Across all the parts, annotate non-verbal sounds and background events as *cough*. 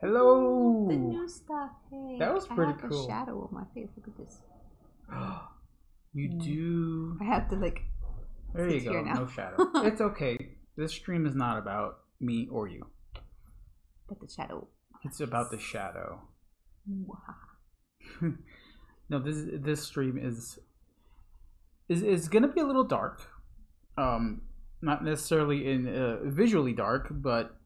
Hello. The new stuff. Hey, That was pretty I have cool. a shadow on my face. Look at this. *gasps* you Mm. do. I have to like. There you go. No shadow. *laughs* it's okay. This stream is not about me or you. But the shadow. It's about the shadow. *laughs* No, this this stream is is is gonna be a little dark. Um, not necessarily in uh, visually dark, but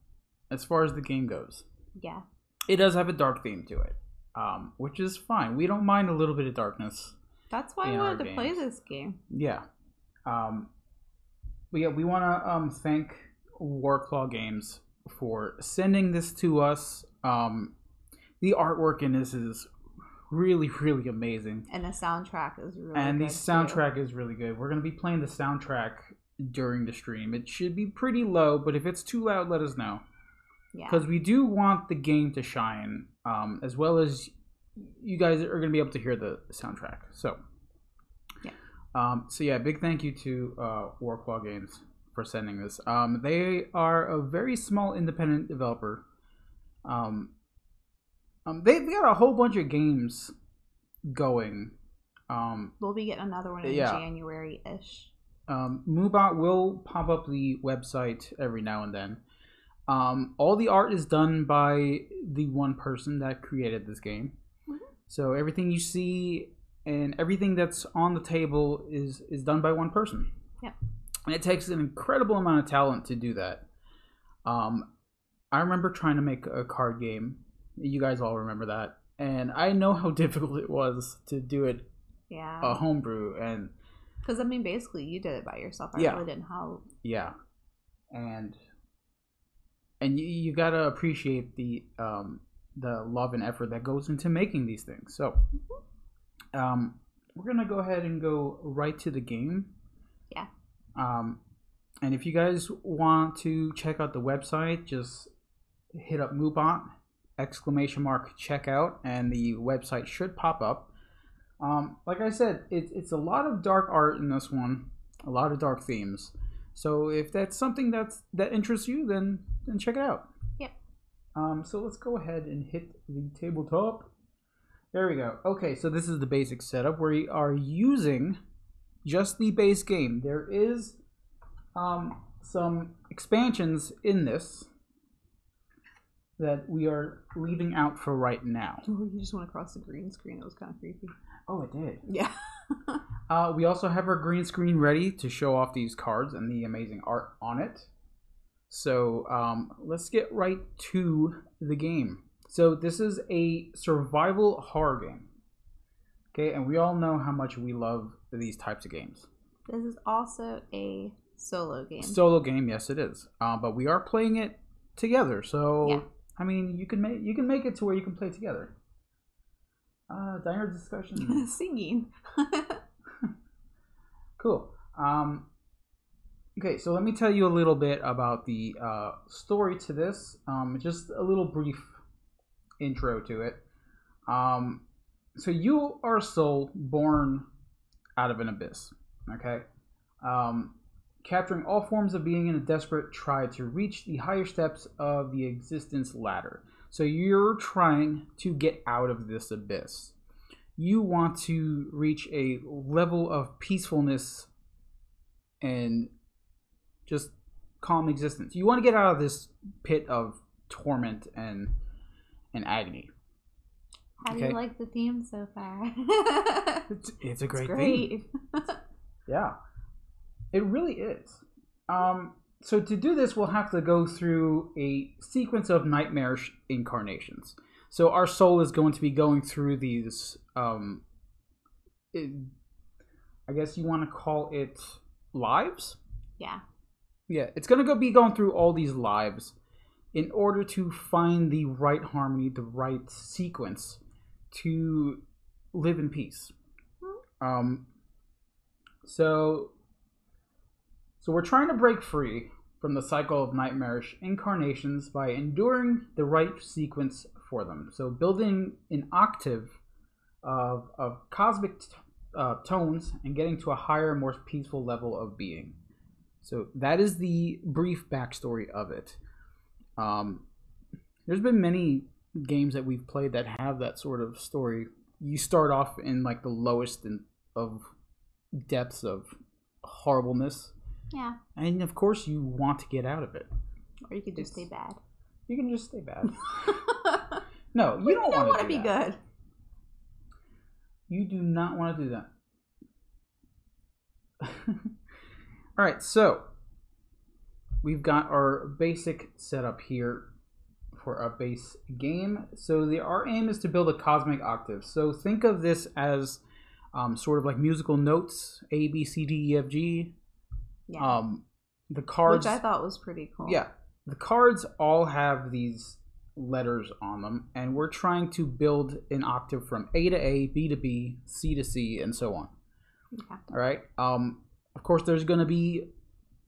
as far as the game goes, Yeah. it does have a dark theme to it. Um, which is fine. We don't mind a little bit of darkness. That's why I wanted to play this game. Yeah. Um, but yeah, we want to um, thank Warclaw Games for sending this to us. Um, the artwork in this is really, really amazing. And the soundtrack is really and the good, too. soundtrack is really good. We're going to be playing the soundtrack during the stream. It should be pretty low, but if it's too loud, let us know. Yeah. Because we do want the game to shine, um, as well as you guys are going to be able to hear the soundtrack. So, Yeah. Um, so yeah, big thank you to uh, Warclaw Games for sending this. Um, they are a very small independent developer. Um, um, they've got a whole bunch of games going. Um, We'll be getting another one in Yeah. January ish. um, Moobot will pop up the website every now and then. Um, all the art is done by the one person that created this game. Mhm. So everything you see and everything that's on the table is is done by one person. Yep. And it takes an incredible amount of talent to do that. Um, I remember trying to make a card game. You guys all remember that, and I know how *laughs* difficult it was to do it Yeah. a homebrew and Because I mean, basically, you did it by yourself. I Yeah. really didn't how. yeah and and you, you gotta appreciate the um the love and effort that goes into making these things. So um we're gonna go ahead and go right to the game. Yeah. um and if you guys want to check out the website just hit up Moobot exclamation mark checkout and the website should pop up. Um like i said it, it's a lot of dark art in this one a lot of dark themes so if that's something that's that interests you, then then check it out. Yep. Um, so let's go ahead and hit the tabletop. There we go. Okay, so this is the basic setup. Where we are using just the base game. There is um, some expansions in this that we are leaving out for right now. Oh, You just went across the green screen. It was kind of creepy. Oh, it did. Yeah. *laughs* *laughs* Uh, we also have our green screen ready to show off these cards and the amazing art on it. So um, let's get right to the game. So this is a survival horror game. Okay, and we all know how much we love these types of games. this is also a solo game. Solo game, yes, it is. Uh, but we are playing it together. So Yeah. I mean, you can make you can make it to where you can play together. Uh, diner discussion. *laughs* Singing. *laughs* Cool. Um, okay, so let me tell you a little bit about the uh, story to this. Um, just a little brief intro to it. Um, so you are a soul born out of an abyss. Okay. Um, capturing all forms of being in a desperate try to reach the higher steps of the existence ladder. So you're trying to get out of this abyss you want to reach a level of peacefulness and just calm existence. You want to get out of this pit of torment and and agony. How do you like the theme so far? *laughs* It's, it's a great, It's great. *laughs* Yeah, it really is. Um, so to do this, we'll have to go through a sequence of nightmarish incarnations. So our soul is going to be going through these. Um, it, I guess you want to call it lives. yeah. Yeah, it's gonna go be going through all these lives in order to find the right harmony, the right sequence to live in peace. Um, so, so we're trying to break free from the cycle of nightmarish incarnations by enduring the right sequence for them. So, building an octave of of cosmic uh, tones and getting to a higher, more peaceful level of being. So that is the brief backstory of it. Um, there's been many games that we've played that have that sort of story, you start off in like the lowest in, of depths of horribleness, Yeah. and of course you want to get out of it. Or you could just stay bad. You can just stay bad. *laughs* No, you don't, don't want to to be that. good. You do not want to do that. *laughs* All right, so we've got our basic setup here for a base game. So the our aim is to build a cosmic octave. So think of this as um, sort of like musical notes: A, B, C, D, E, F, G. Yeah. Um, the cards. Which I thought was pretty cool. Yeah, the cards all have these letters on them, and we're trying to build an octave from A to A, B to B, C to C, and so on. Okay. All right. Um, of course, there's going to be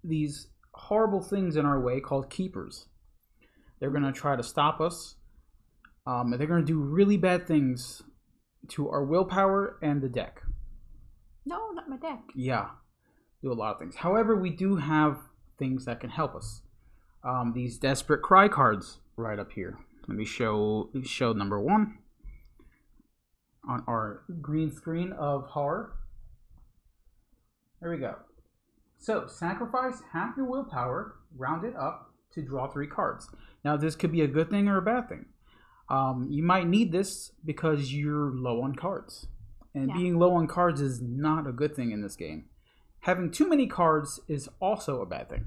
these horrible things in our way called keepers. They're going to try to stop us. Um, and they're going to do really bad things to our willpower and the deck. No, not my deck. Yeah, do a lot of things. However, we do have things that can help us. Um, these desperate cry cards right up here. Let me show show number one on our green screen of horror. There we go. So sacrifice half your willpower, round it up to draw three cards. Now this could be a good thing or a bad thing. Um, you might need this because you're low on cards, and Yeah. being low on cards is not a good thing in this game. Having too many cards is also a bad thing.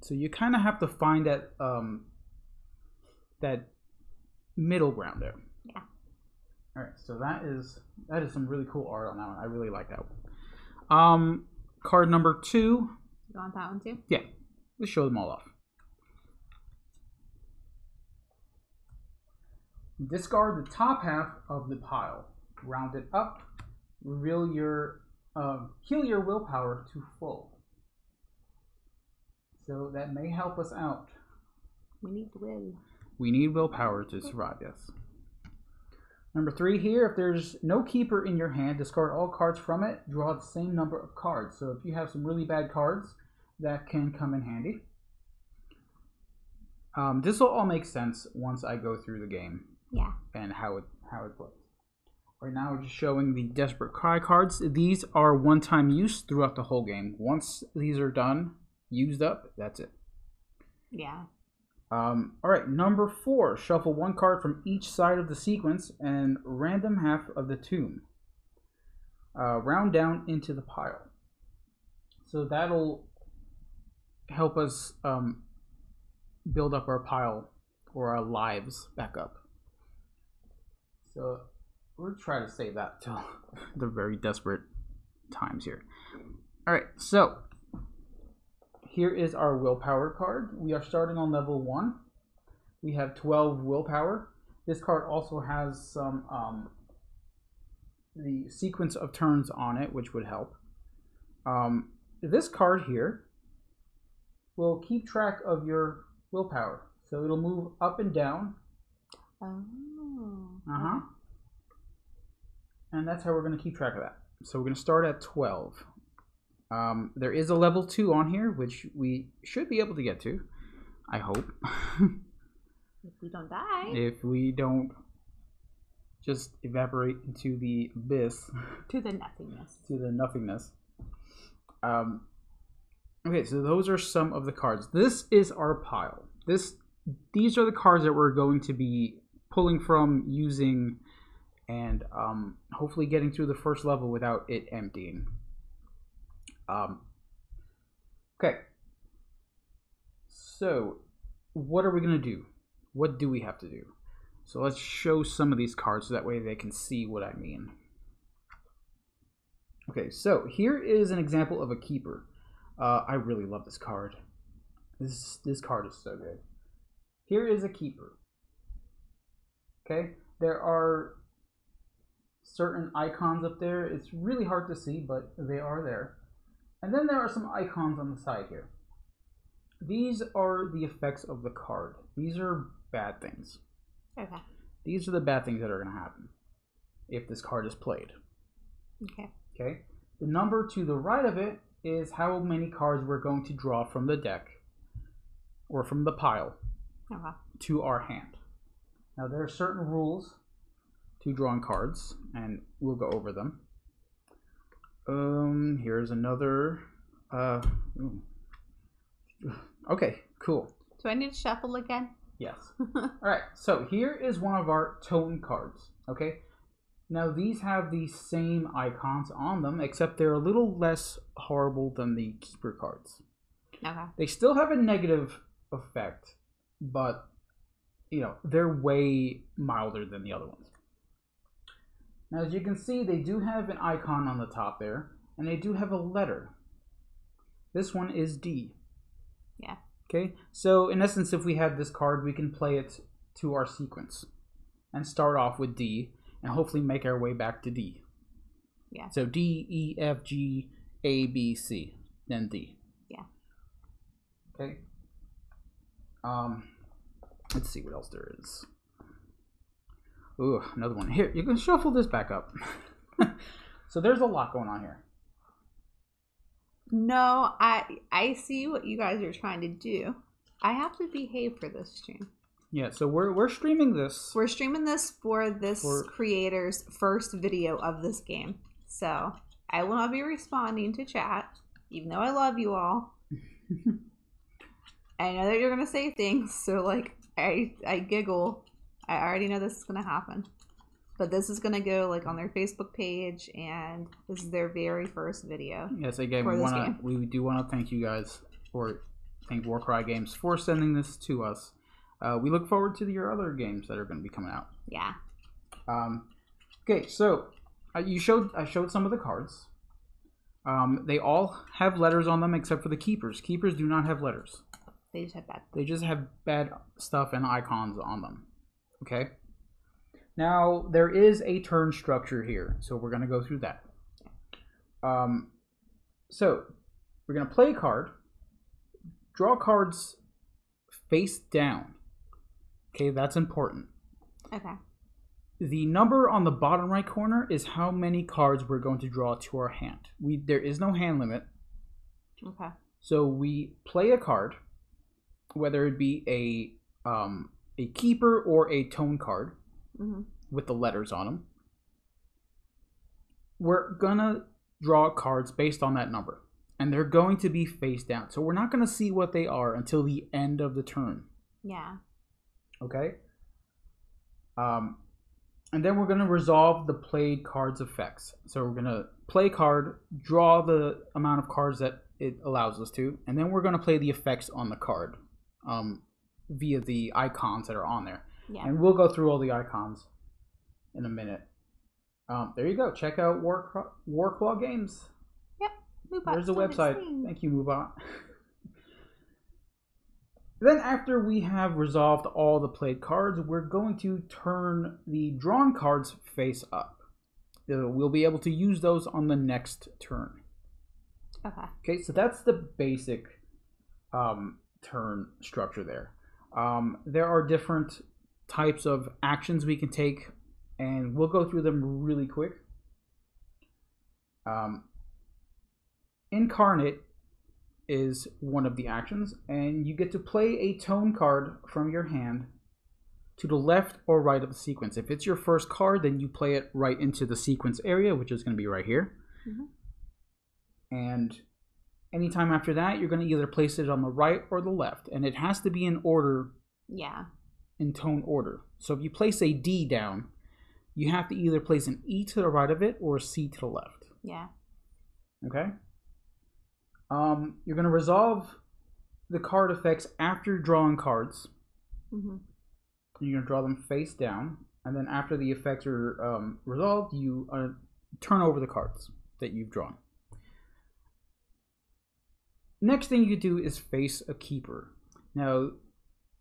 So you kind of have to find that um, that middle ground there. Yeah. All right, so that is that is some really cool art on that one. I really like that one. Um, card number two. You want that one too? Yeah, let's show them all off. Discard the top half of the pile. Round it up. Reveal your um, heal your willpower to full. So that may help us out. We need the will. We need willpower to survive, yes. Number three here, if there's no keeper in your hand, discard all cards from it, draw the same number of cards. So if you have some really bad cards, that can come in handy. Um, this will all make sense once I go through the game Yeah. and how it how it plays. Right now, we're just showing the Desperate Cry cards. These are one-time use throughout the whole game. Once these are done, used up, that's it. Yeah. Um, all right, number four. Shuffle one card from each side of the sequence and random half of the tomb. Uh, round down into the pile. So that'll help us um, build up our pile or our lives back up. So we'll try to save that till *laughs* the very desperate times here. All right, so here is our willpower card. We are starting on level one. We have 12 willpower. This card also has some um, the sequence of turns on it, which would help. Um, this card here will keep track of your willpower, so it'll move up and down. Oh. Uh huh. And that's how we're going to keep track of that. So we're going to start at 12. Um, there is a level 2 on here, which we should be able to get to. I hope. *laughs* If we don't die. if we don't just evaporate into the abyss, *laughs* To the nothingness. to the nothingness. Um, okay, so those are some of the cards. This is our pile. This, these are the cards that we're going to be pulling from, using, and um, hopefully getting through the first level without it emptying. Um, okay. So, what are we gonna do? What do we have to do? So let's show some of these cards so that way they can see what I mean. Okay, so here is an example of a keeper. Uh, I really love this card. This this card is so good. Here is a keeper. Okay, there are certain icons up there. It's really hard to see, but they are there. And then there are some icons on the side here. These are the effects of the card. These are bad things. Okay. These are the bad things that are going to happen if this card is played. Okay. Okay. The number to the right of it is how many cards we're going to draw from the deck or from the pile Okay. to our hand. Now there are certain rules to drawing cards, and we'll go over them. Um, here's another. Uh, ooh. okay, cool. Do I need to shuffle again? Yes. *laughs* All right. So here is one of our tone cards. Okay. Now these have the same icons on them, except they're a little less horrible than the keeper cards. okay. They still have a negative effect, but you know they're way milder than the other ones. Now, as you can see, they do have an icon on the top there, and they do have a letter. This one is D. Yeah. Okay, so in essence, if we had this card, we can play it to our sequence and start off with D and hopefully make our way back to D. Yeah. So D, E, F, G, A, B, C, then D. Yeah. Okay. Um, let's see what else there is. Ooh, another one. Here, you can shuffle this back up. *laughs* so there's a lot going on here. No, I I see what you guys are trying to do. I have to behave for this stream. Yeah, so we're we're streaming this. We're streaming this for this For- creator's first video of this game. So I will not be responding to chat, even though I love you all. *laughs* I know that you're gonna say things, so like I I giggle. I already know this is gonna happen. But this is gonna go like on their Facebook page and this is their very first video. Yes, again, for we want to we do want to thank you guys for thank Warcry Games for sending this to us. Uh, we look forward to your other games that are going to be coming out. Yeah. Um, okay, so uh, you showed I showed some of the cards. Um, they all have letters on them except for the keepers. Keepers do not have letters. They just have bad They just have bad stuff and icons on them. Okay. Now there is a turn structure here, so we're gonna go through that. Um, so we're gonna play a card. Draw cards face down. Okay, that's important. Okay. The number on the bottom right corner is how many cards we're going to draw to our hand. We there is no hand limit. Okay. So we play a card, whether it be a um, a keeper or a tone card hmm with the letters on them. We're gonna draw cards based on that number, and they're going to be face down. So we're not gonna see what they are until the end of the turn. Yeah. Okay. Um, and then we're gonna resolve the played cards effects. So we're gonna play card, draw the amount of cards that it allows us to, and then we're gonna play the effects on the card, um, via the icons that are on there. Yeah. And we'll go through all the icons in a minute. Um, there you go. Check out War Warclaw Games. Move There's the website. Thank you, Moobot. *laughs* then, after we have resolved all the played cards, we're going to turn the drawn cards face up. We'll be able to use those on the next turn. Okay. Okay, so that's the basic um, turn structure there. Um, there are different types of actions we can take, and we'll go through them really quick. Um, incarnate is one of the actions, and you get to play a tone card from your hand to the left or right of the sequence. If it's your first card, then you play it right into the sequence area, which is going to be right here. Mhm. And anytime after that, you're going to either place it on the right or the left, and it has to be in order, Yeah. in tone order. So if you place a D down, you have to either place an E to the right of it or a C to the left. Yeah. Okay. Um, you're going to resolve the card effects after drawing cards. Mm-hmm. You're going to draw them face down, and then after the effects are um, resolved, you uh, turn over the cards that you've drawn. Next thing you do is face a keeper. Now,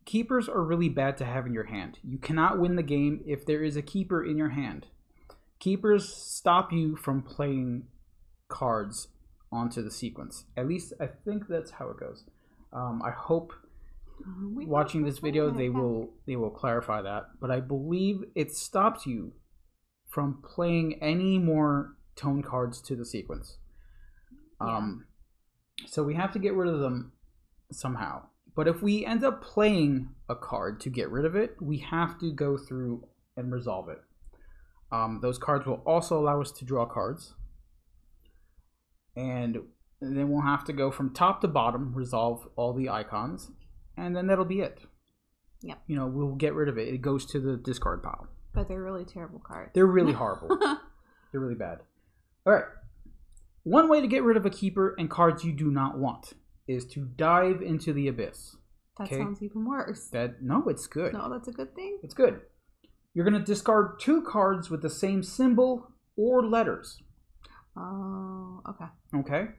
keepers are really bad to have in your hand. You cannot win the game if there is a keeper in your hand. Keepers stop you from playing cards onto the sequence. At least I think that's how it goes. Um, I hope We watching this video they will they will clarify that but i believe it stops you from playing any more tone cards to the sequence um so we have to get rid of them somehow But if we end up playing a card to get rid of it, we have to go through and resolve it. Um, those cards will also allow us to draw cards. And then we'll have to go from top to bottom, resolve all the icons, and then that'll be it. Yep. You know, we'll get rid of it. It goes to the discard pile. But they're really terrible cards. They're really *laughs* horrible. They're really bad. All right. One way to get rid of a keeper and cards you do not want is to dive into the abyss. that okay. sounds even worse. That no, it's good. No, that's a good thing. It's good. You're going to discard two cards with the same symbol or letters. Oh, okay. Okay?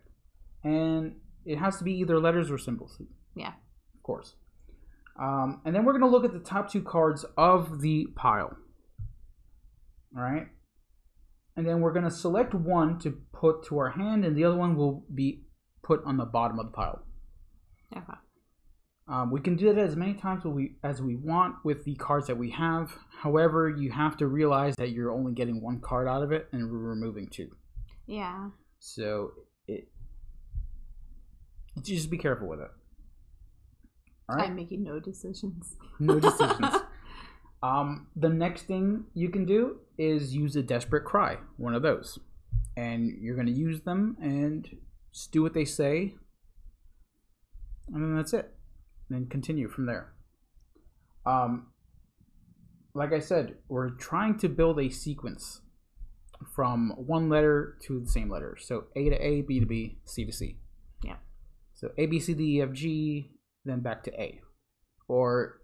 And it has to be either letters or symbols, Yeah. of course. Um, and then we're going to look at the top two cards of the pile. All right? And then we're going to select one to put to our hand, and the other one will be put on the bottom of the pile. Okay. Um, we can do that as many times as we, as we want with the cards that we have. However, you have to realize that you're only getting one card out of it, and we're removing two. Yeah. So it just be careful with it. All right, I'm making no decisions. no decisions. *laughs* um, the next thing you can do is use a desperate cry, one of those, and you're going to use them and just do what they say, and then that's it. And then continue from there. Um, like I said, we're trying to build a sequence from one letter to the same letter. So A to A, B to B, C to C. Yeah. So A, B, C, D, E, F, G, then back to A. Or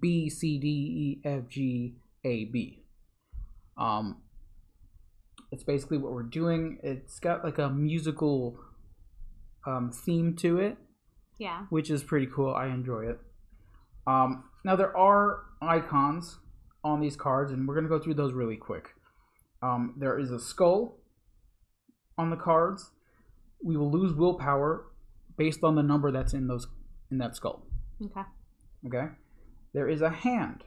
B, C, D, E, F, G, A, B. Um, it's basically what we're doing. It's got like a musical um, theme to it, Yeah. which is pretty cool. I enjoy it. Um, now there are icons on these cards, and we're gonna go through those really quick. Um, there is a skull on the cards. We will lose willpower based on the number that's in those in that skull. Okay. Okay. There is a hand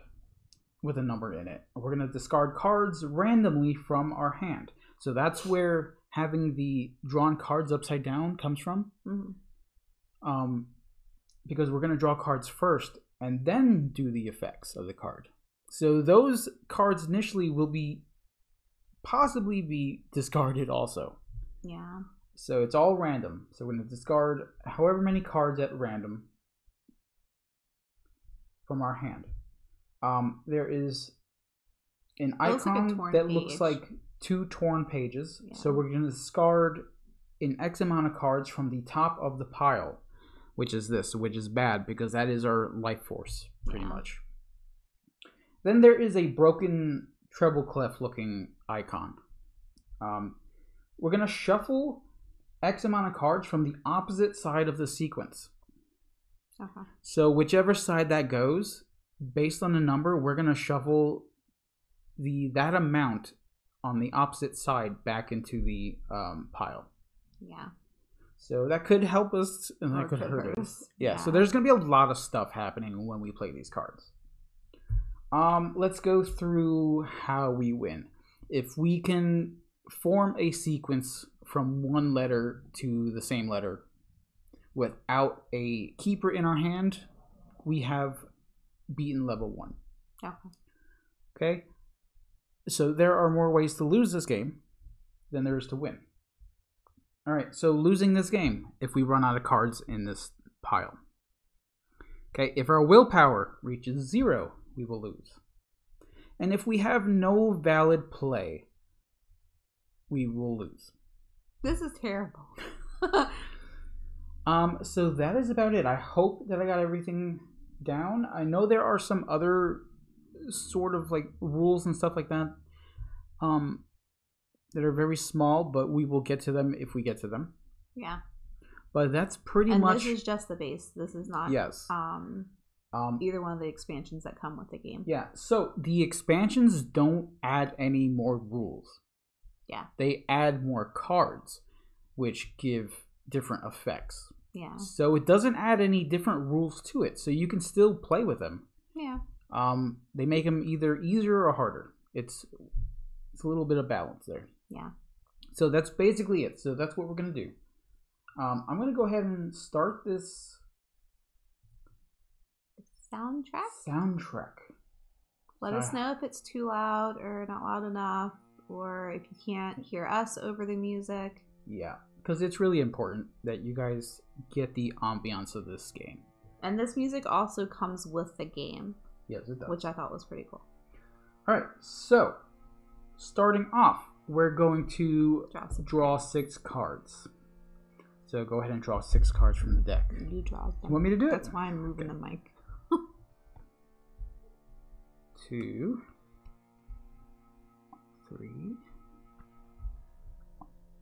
with a number in it. We're gonna discard cards randomly from our hand. So that's where having the drawn cards upside down comes from. hmm Um, because we're gonna draw cards first and then do the effects of the card. So those cards initially will be possibly be discarded also. Yeah. So it's all random. So we're going to discard however many cards at random from our hand. Um, there is an looks like a icon torn that looks page. like two torn pages. So we're going to discard an X amount of cards from the top of the pile, which is this, which is bad because that is our life force, pretty Yeah. much. Then there is a broken treble clef looking icon. Um, we're going to shuffle X amount of cards from the opposite side of the sequence. Okay. So whichever side that goes, based on the number, we're going to shuffle the that amount on the opposite side back into the um, pile. Yeah. So that could help us and that Or could hurt us. us. Yeah, so there's going to be a lot of stuff happening when we play these cards. Um, let's go through how we win. If we can form a sequence from one letter to the same letter without a keeper in our hand, we have beaten level one. Okay. Okay? So there are more ways to lose this game than there is to win. All right, so losing this game if we run out of cards in this pile. Okay, if our willpower reaches zero, we will lose. And if we have no valid play, we will lose. This is terrible. *laughs* Um, so that is about it. I hope that I got everything down. I know there are some other sort of like rules and stuff like that um, that are very small, but we will get to them if we get to them. yeah. But that's pretty And much this is just the base. This is not yes. um Um, either one of the expansions that come with the game. yeah. So the expansions don't add any more rules. Yeah. They add more cards, which give different effects. Yeah. So it doesn't add any different rules to it. So you can still play with them. Yeah. Um, they make them either easier or harder. It's it's a little bit of balance there. Yeah. So that's basically it. So that's what we're gonna do. Um, I'm gonna go ahead and start this soundtrack. soundtrack. Let us know if it's too loud or not loud enough, or if you can't hear us over the music. Yeah, because it's really important that you guys get the ambiance of this game. And this music also comes with the game, Yes, it does. which I thought was pretty cool. All right, so starting off, we're going to Draw some. draw six cards. So go ahead and draw six cards from the deck. You draw them. You want me to do it? That's why I'm moving the mic. *laughs* Two, three,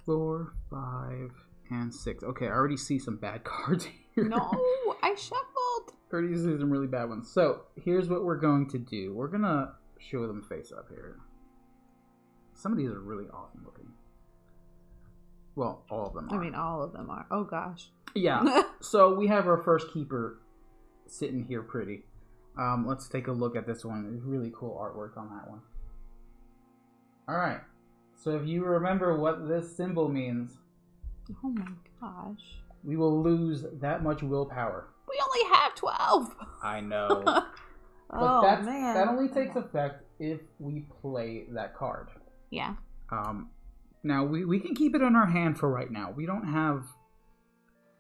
four, five, and six. Okay, I already see some bad *laughs* cards here. No, I shuffled. already see some really bad ones. So here's what we're going to do. We're gonna show them face up here. Some of these are really awesome looking. Well, all of them I mean, all of them are. Oh gosh. yeah. *laughs* so we have our first keeper sitting here pretty. Um, let's take a look at this one. There's really cool artwork on that one. All right. So if you remember what this symbol means, oh my gosh. we will lose that much willpower. We only have twelve. I know. *laughs* But oh that's, man. that only takes effect if we play that card. Yeah. Um, now we, we can keep it in our hand for right now. We don't have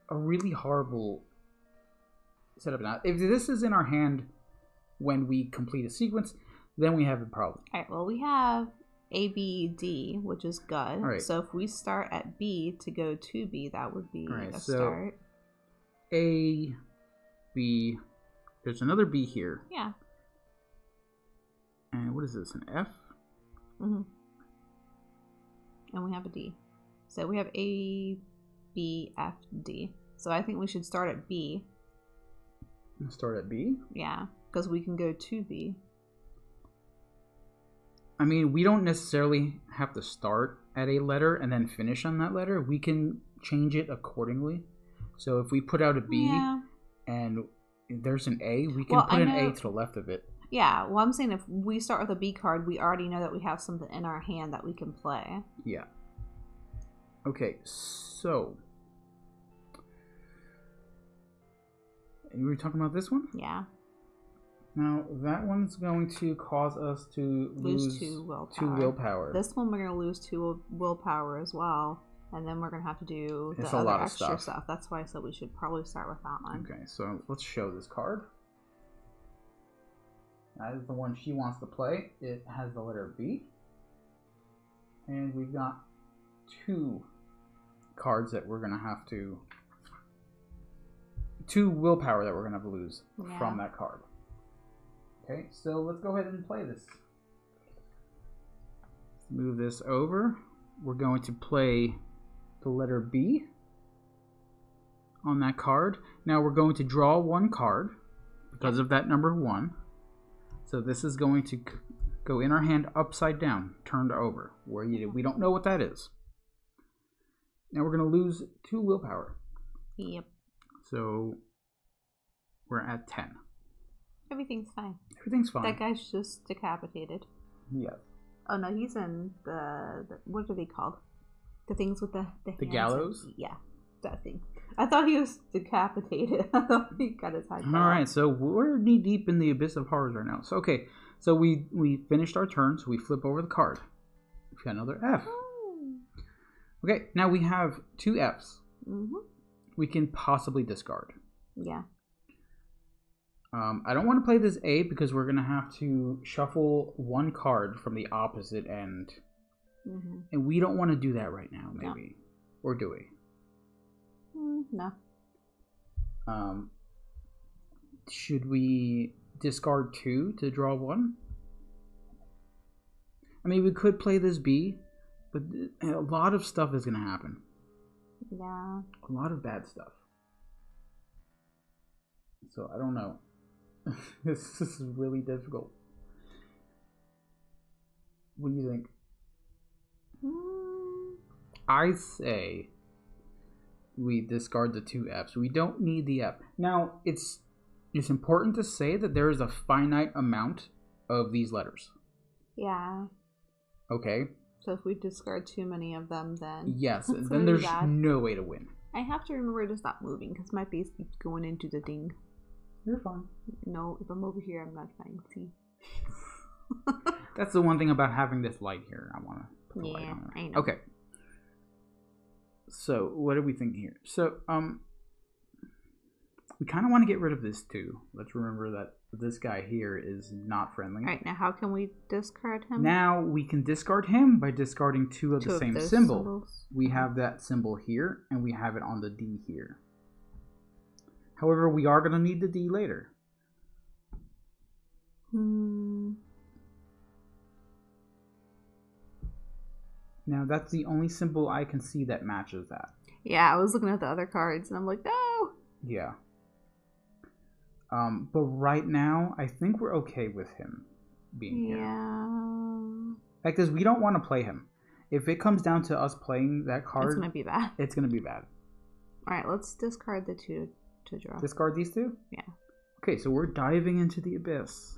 a really horrible setup now. If this is in our hand when we complete a sequence, then we have a problem. All right. Well, we have A, B, D, which is good. Right. So if we start at B to go to B, that would be right, a so- start. A, B. There's another B here, Yeah. and what is this? An F? hmm And we have a D. So we have A, B, F, D. So I think we should start at B. Start at B. Yeah. Because we can go to B. I mean, we don't necessarily have to start at a letter and then finish on that letter. We can change it accordingly. So if we put out a B Yeah. and there's an A, we can Well, put I an know- A to the left of it. Yeah. Well, I'm saying if we start with a B card, we already know that we have something in our hand that we can play. Yeah. Okay, so you were talking about this one. Yeah. Now that one's going to cause us to Lose lose, two willpower. two willpower. This one we're gonna lose two willpower as well, and then we're gonna have to do the It's a other lot of extra stuff. stuff. That's why I said we should probably start with that one. Okay, so let's show this card. That is the one she wants to play. It has the letter B. And we've got two cards that we're going to have to. Two willpower that we're going to to lose Yeah. from that card. Okay, so let's go ahead and play this. Move this over. We're going to play the letter B on that card. Now we're going to draw one card because of that number one. So this is going to go in our hand upside down, turned over, where you, we don't know what that is. Now we're going to lose two willpower. Yep. So we're at 10. Everything's fine. Everything's fine. That guy's just decapitated. Yeah. Oh no, he's in the, the what are they called? The things with the the, The gallows? and- yeah, that thing. I thought he was decapitated. *laughs* I thought he got his head. All right, so we're knee deep in the abyss of horrors right now. So okay, so we we finished our turn, so we flip over the card. We've got another F. Oh. Okay, now we have two Fs. Mhm. We can possibly discard. Yeah. Um, I don't want to play this A because we're gonna have to shuffle one card from the opposite end, hmm and we don't want to do that right now. No. Maybe, or do we? Mm, no. Um, should we discard two to draw one? I mean, we could play this B, but a lot of stuff is gonna happen. Yeah. A lot of bad stuff. So I don't know. *laughs* this is really difficult. What do you think? Mm, I say we discard the two Fs. We don't need the F. Now, it's it's important to say that there is a finite amount of these letters. yeah. Okay? So if we discard too many of them, then Yes, then there's bad. no way to win. I have to remember to stop moving because my base keeps going into the thing. You're fine. No, if I'm over here, I'm not fine. See? *laughs* *laughs* That's the one thing about having this light here. I want to put the light Yeah, on there. I know. Okay. So what are we thinking here? So um, we kind of want to get rid of this too. Let's remember that this guy here is not friendly. All right, now how can we discard him? Now we can discard him by discarding two of Two the same those symbol. symbols. We have that symbol here, and we have it on the D here. However, we are going to need the D later. Hmm. Now, that's the only symbol I can see that matches that. Yeah, I was looking at the other cards and I'm like, no. Yeah. Um, but right now, I think we're okay with him being here. Yeah. Because we don't want to play him. If it comes down to us playing that card, It's gonna be bad. it's going to be bad. All right, let's discard the two to draw. Discard these two? Yeah. Okay, so we're diving into the abyss.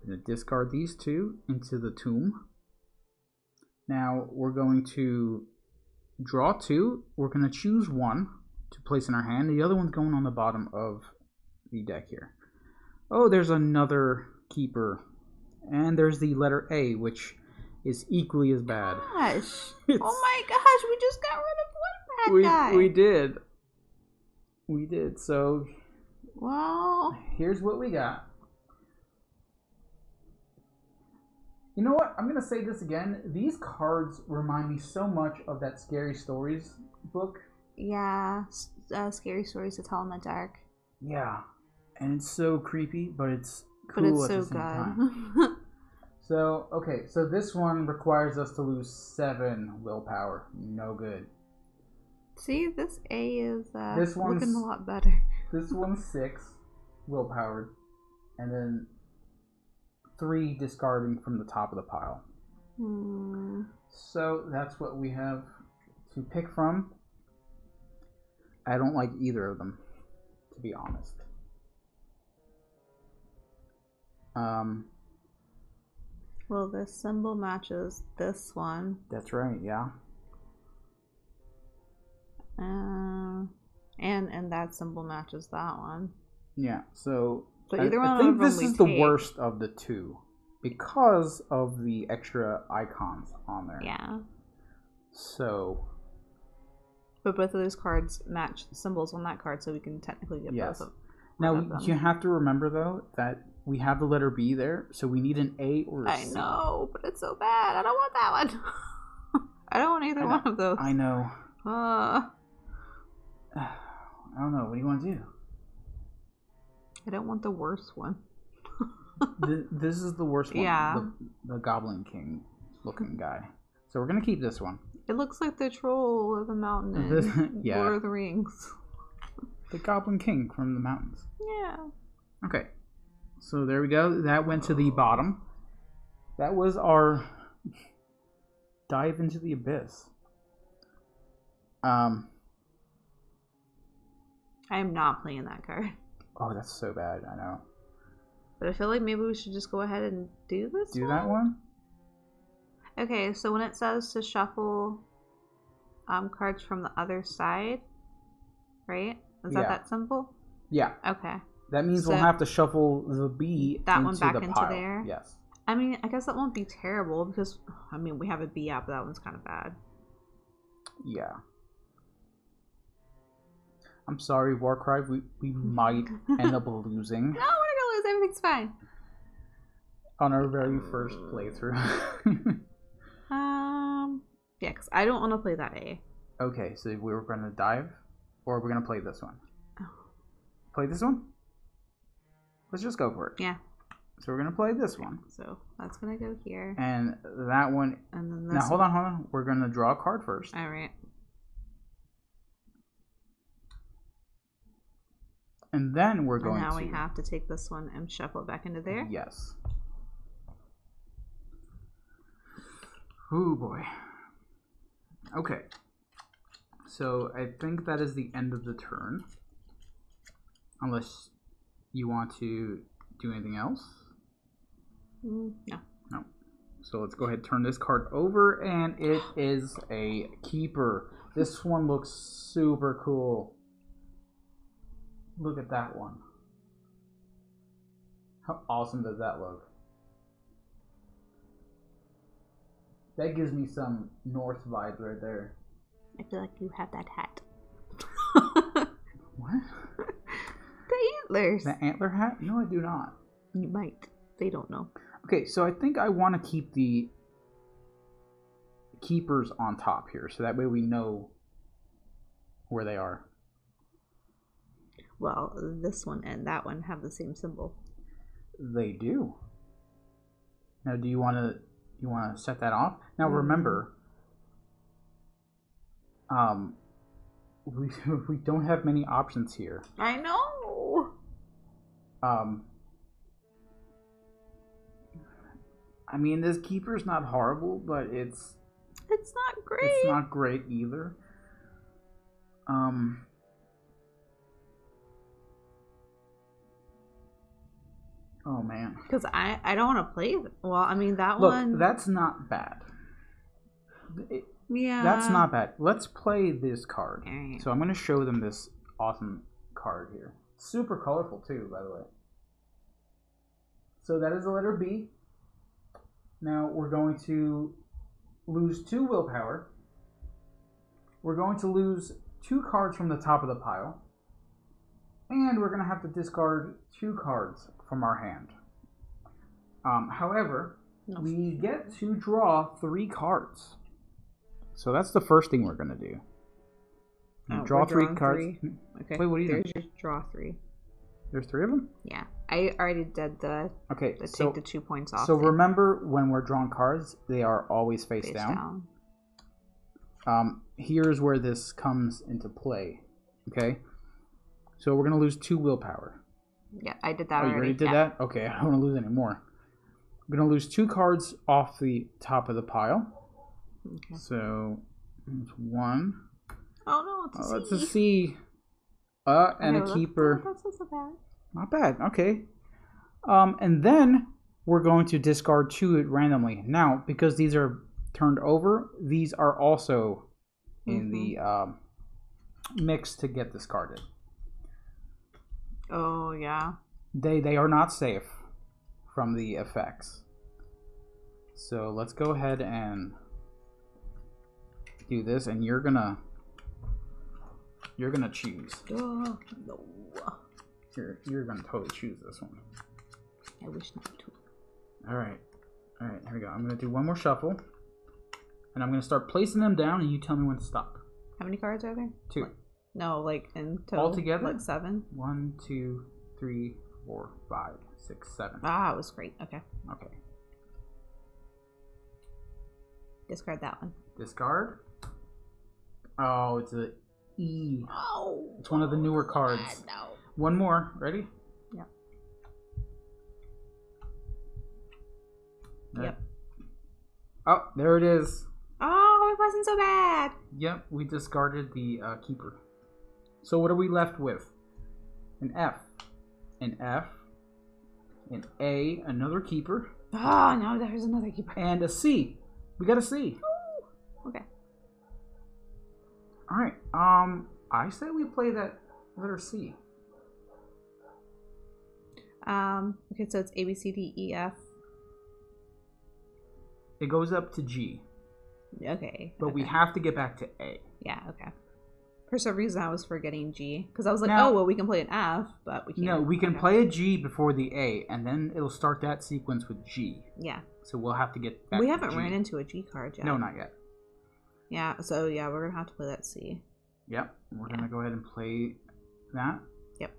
We're going to discard these two into the tomb. Now we're going to draw two. We're going to choose one to place in our hand. The other one's going on the bottom of the deck here. Oh, there's another keeper. And there's the letter A, which is equally as bad. Gosh. *laughs* Oh my gosh, we just got rid of one bad we, guy. we did. We did. So Well, here's what we got. You know what? I'm gonna say this again. These cards remind me so much of that Scary Stories book. yeah, uh, scary stories to tell in the dark, Yeah, and it's so creepy, but it's cool but it's at so the same time. *laughs* So okay, so this one requires us to lose seven willpower. No good. See, this A is uh, This one's, looking a lot better. *laughs* This one's six willpower, and then three discarding from the top of the pile. Hmm. So that's what we have to pick from. I don't like either of them, to be honest. Um, Well, this symbol matches this one. that's right. Yeah. Uh, and and that symbol matches that one. Yeah. So But either I, one think of them this is the worst of the two because of the extra icons on there. Yeah. So But both of those cards match symbols on that card, so we can technically get Yes. both of now you have to remember though that we have the letter B there, so we need an A or a I C. know, but it's so bad. I don't want that one. *laughs* I don't want either I one of those. I know. Uh, I don't know. What do you want to do? I don't want the worst one. *laughs* Th- this is the worst one. Yeah. The, the Goblin King looking guy. So we're gonna keep this one. It looks like the troll of the mountain *laughs* in This- yeah. Lord of the Rings. The Goblin King from the mountains. Yeah. Okay. So there we go. That went to the bottom. That was our dive into the abyss. Um. I am not playing that card. Oh, that's so bad. I know. But I feel like maybe we should just go ahead and do this. Do that one. Okay, so when it says to shuffle um, cards from the other side, right? Is that Yeah. that simple? Yeah. Okay. That means we'll have to shuffle the B That into one back into pile. there? Yes. I mean, I guess that won't be terrible because, I mean, we have a B app, but that one's kind of bad. Yeah. I'm sorry, Warcry. We we *laughs* might end up losing No, we're gonna lose. Everything's fine. on our very first playthrough. *laughs* Um, yeah, because I don't want to play that A. okay, so we were gonna dive, or we're gonna play this one. Oh. Play this one. Let's just go for it. Yeah. So we're gonna play this one, So that's gonna go here, and that one. and then this. Now hold on, hold on. We're gonna draw a card first, All right. And then we're And going now to. we have to take this one and shuffle it back into there. Yes. Oh boy. Okay. So I think that is the end of the turn. Unless you want to do anything else. Mm, no. No. So let's go ahead and turn this card over, and it is a keeper. This one looks super cool. Look at that one. How awesome does that look? That gives me some North vibes right there. I feel like you have that hat. What? *laughs* the antlers. The antler hat? No, I do not. You might. They don't know. Okay, so I think I want to keep the keepers on top here, so that way we know where they are. Well, this one and that one have the same symbol. They do. Now, do you want to you want to set that off? Now, remember, um, we *laughs* we don't have many options here. I know. Um, I mean, this keeper's not horrible, but it's It's not great. it's not great either. Um. Oh man. Because I, I don't want to play. Well, I mean, that Look, one. that's not bad. It- yeah. that's not bad. Let's play this card. So I'm going to show them this awesome card here. Super colorful too, by the way. So that is the letter B. Now we're going to lose two willpower. We're going to lose two cards from the top of the pile. And we're going to have to discard two cards from our hand. Um, however, No. we get to draw three cards. So that's the first thing we're going to do. Oh, draw three cards. three. Okay. Wait, what are you There's doing? your draw three. There's three of them? Yeah. I already did the, Okay, the so, take the two points off. so thing. remember when we're drawing cards, they are always face, Face down. Um, here's where this comes into play. Okay, so we're gonna lose two willpower. Yeah, I did that oh, you already. already did yeah. that? Okay, I don't want to lose any more. I'm gonna lose two cards off the top of the pile. Okay. So it's one. Oh no, it's a Oh, it's C. a C. Uh, and Okay, a keeper. That's not so bad. Not bad. Okay. Um, and then we're going to discard two randomly. Now, because these are turned over, these are also in the um, mix to get discarded. Oh yeah. They they are not safe from the effects. So let's go ahead and do this, and you're gonna you're gonna choose. Oh, no. You're you're gonna totally choose this one. I wish not to. All right. All right, here we go. I'm going to do one more shuffle. And I'm going to start placing them down, and you tell me when to stop. How many cards are there? Two. No, like in total. Altogether? Like seven. One, two, three, four, five, six, seven. Ah, it was great. Okay. Okay. Discard that one. Discard. Oh, it's a E. Oh. It's one of the newer cards. No. One more. Ready? Yeah. Right. Yep. Oh, there it is. Oh, it wasn't so bad. Yep, we discarded the uh, keeper. So what are we left with? An F, an F, an A, another keeper, Oh no, there's another keeper. and a C. We got a C. Okay. All right. Um, I say we play that letter C. Um. Okay, so it's A B C D E F. It goes up to G, Okay. but we have to get back to A. Yeah. Okay. For some reason, I was forgetting G because I was like, Now- oh well, we can play an F, but we can't. No, we can okay. play a G before the A, and then it'll start that sequence with G. Yeah. So we'll have to get back we to haven't G. ran into a G card yet. No, not yet. Yeah. So yeah, we're gonna have to play that C. Yep. We're gonna go ahead and play that. Yep.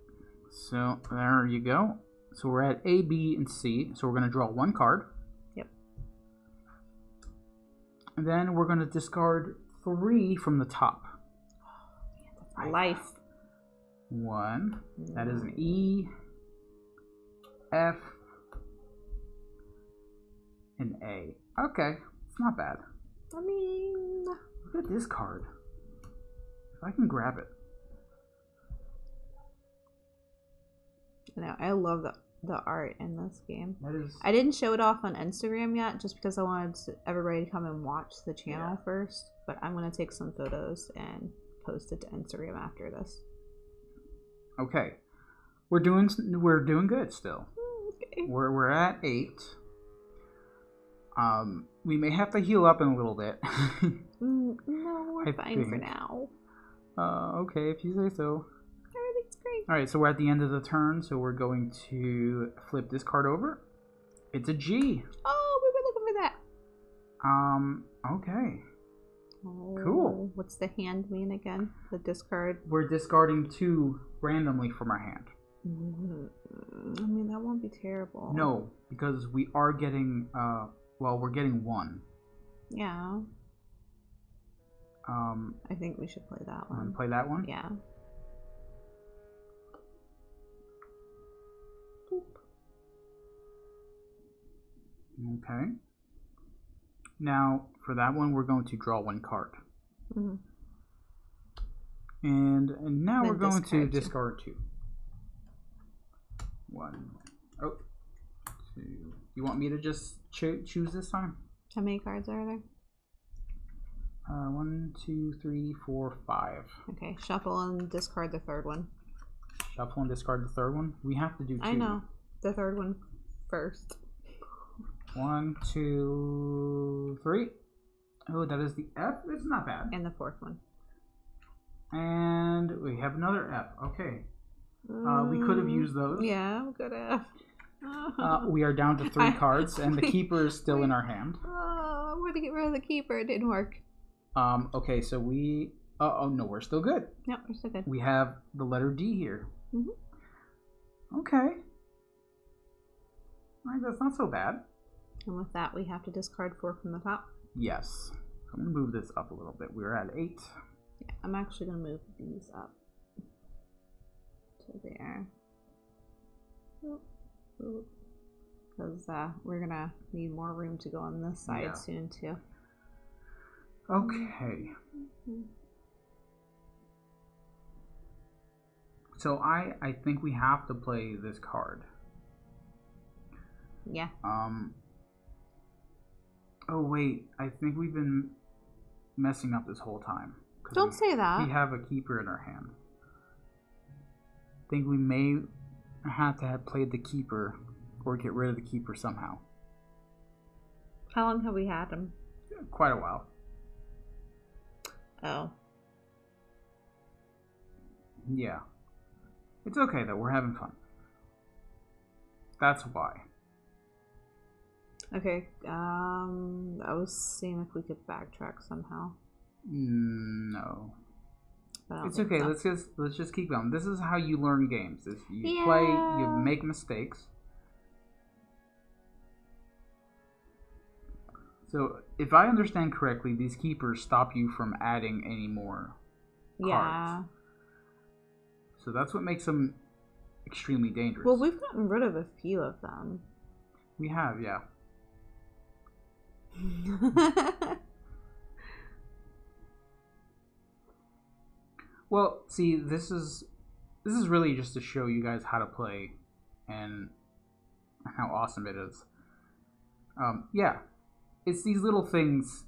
So there you go. So we're at A, B, and C. So we're gonna draw one card. Yep. And then we're gonna discard three from the top. Life. One. That is an E, F, and A. Okay, it's not bad. I mean, Look at this card. If I can grab it. know, I love the the art in this game. That is. I didn't show it off on Instagram yet, just because I wanted everybody to come and watch the channel Yeah. first. But I'm gonna take some photos and post it to Instagram after this. Okay, we're doing we're doing good still. Okay. We're we're at eight. Um, we may have to heal up in a little bit. *laughs* Mm, no, we're I fine for now. uh, okay, if you say so. Everything's great. All right, so we're at the end of the turn, so we're going to flip this card over. It's a G. Oh, we were looking for that. Um, okay. Cool. Oh, What's the hand mean again? The discard. We're discarding two randomly from our hand. Mm, I mean, that won't be terrible. No, because we are getting uh well, we're getting one. Yeah, Um, I think we should play that one. play that one. Yeah. Okay. Now, for that one, we're going to draw one card. hmm And, and now we're going to discard two. discard two. One. Oh. Two. You want me to just cho- choose this time? How many cards are there? Uh, one, two, three, four, five. Okay, shuffle and discard the third one. Shuffle and discard the third one. We have to do two. I know. The third one first. One, two, three. Oh, that is the F. It's not bad. And the fourth one. And we have another F. Okay. Uh, we could have Mm, used those. Yeah, we could have. Uh, we are down to three *laughs* I- cards, and the keeper is still in our hand. oh, I'm gonna get rid of the keeper. It didn't work. Um. Okay, so we. Uh, oh no, we're still good. No, we're still good. We have the letter D here. Mhm. Okay. All right, that's not so bad. And with that, we have to discard four from the top. Yes. I'm gonna move this up a little bit. We're at eight. Yeah, I'm actually gonna move these up to there. Because uh, we're gonna need more room to go on this side Yeah. soon too. Okay. So I I think we have to play this card. Yeah. Um. Oh wait, I think we've been messing up this whole time. Don't we, say that. We have a keeper in our hand. think we may have to have played the keeper or get rid of the keeper somehow. How long have we had them? Quite a while. Oh. Yeah. It's okay though. We're having fun. That's why. Okay. Um, I was seeing if we could backtrack somehow. Mm, No. But I don't It's okay. so. Let's just let's just keep going. This is how you learn games. Is you play, you make mistakes. So, if I understand correctly, these keepers stop you from adding any more. Yeah. So that's what makes them extremely dangerous. Well, we've gotten rid of a few of them. we have, yeah. *laughs* Well, see, this is this is really just to show you guys how to play and how awesome it is. Um, yeah, it's these little things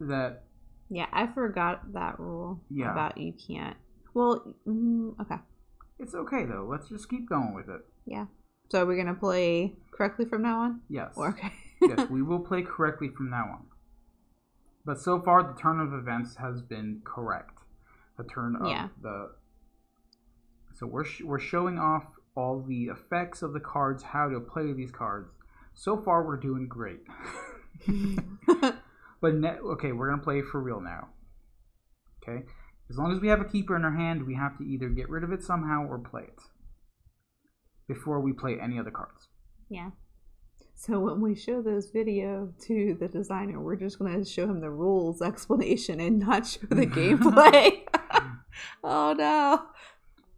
that yeah, I forgot that rule Yeah. about you can't. Well, mm, okay. it's okay though. Let's just keep going with it. Yeah. So we're gonna play correctly from now on. Yes, Or okay. Yes, we will play correctly from now on. But so far, the turn of events has been correct. The turn of Yeah. the. So we're sh- we're showing off all the effects of the cards, how to play these cards. So far, we're doing great. *laughs* but ne- okay, we're gonna play for real now. Okay, as long as we have a keeper in our hand, we have to either get rid of it somehow or play it before we play any other cards. yeah. So when we show this video to the designer, we're just gonna show him the rules explanation and not show the gameplay. *laughs* *laughs* oh no.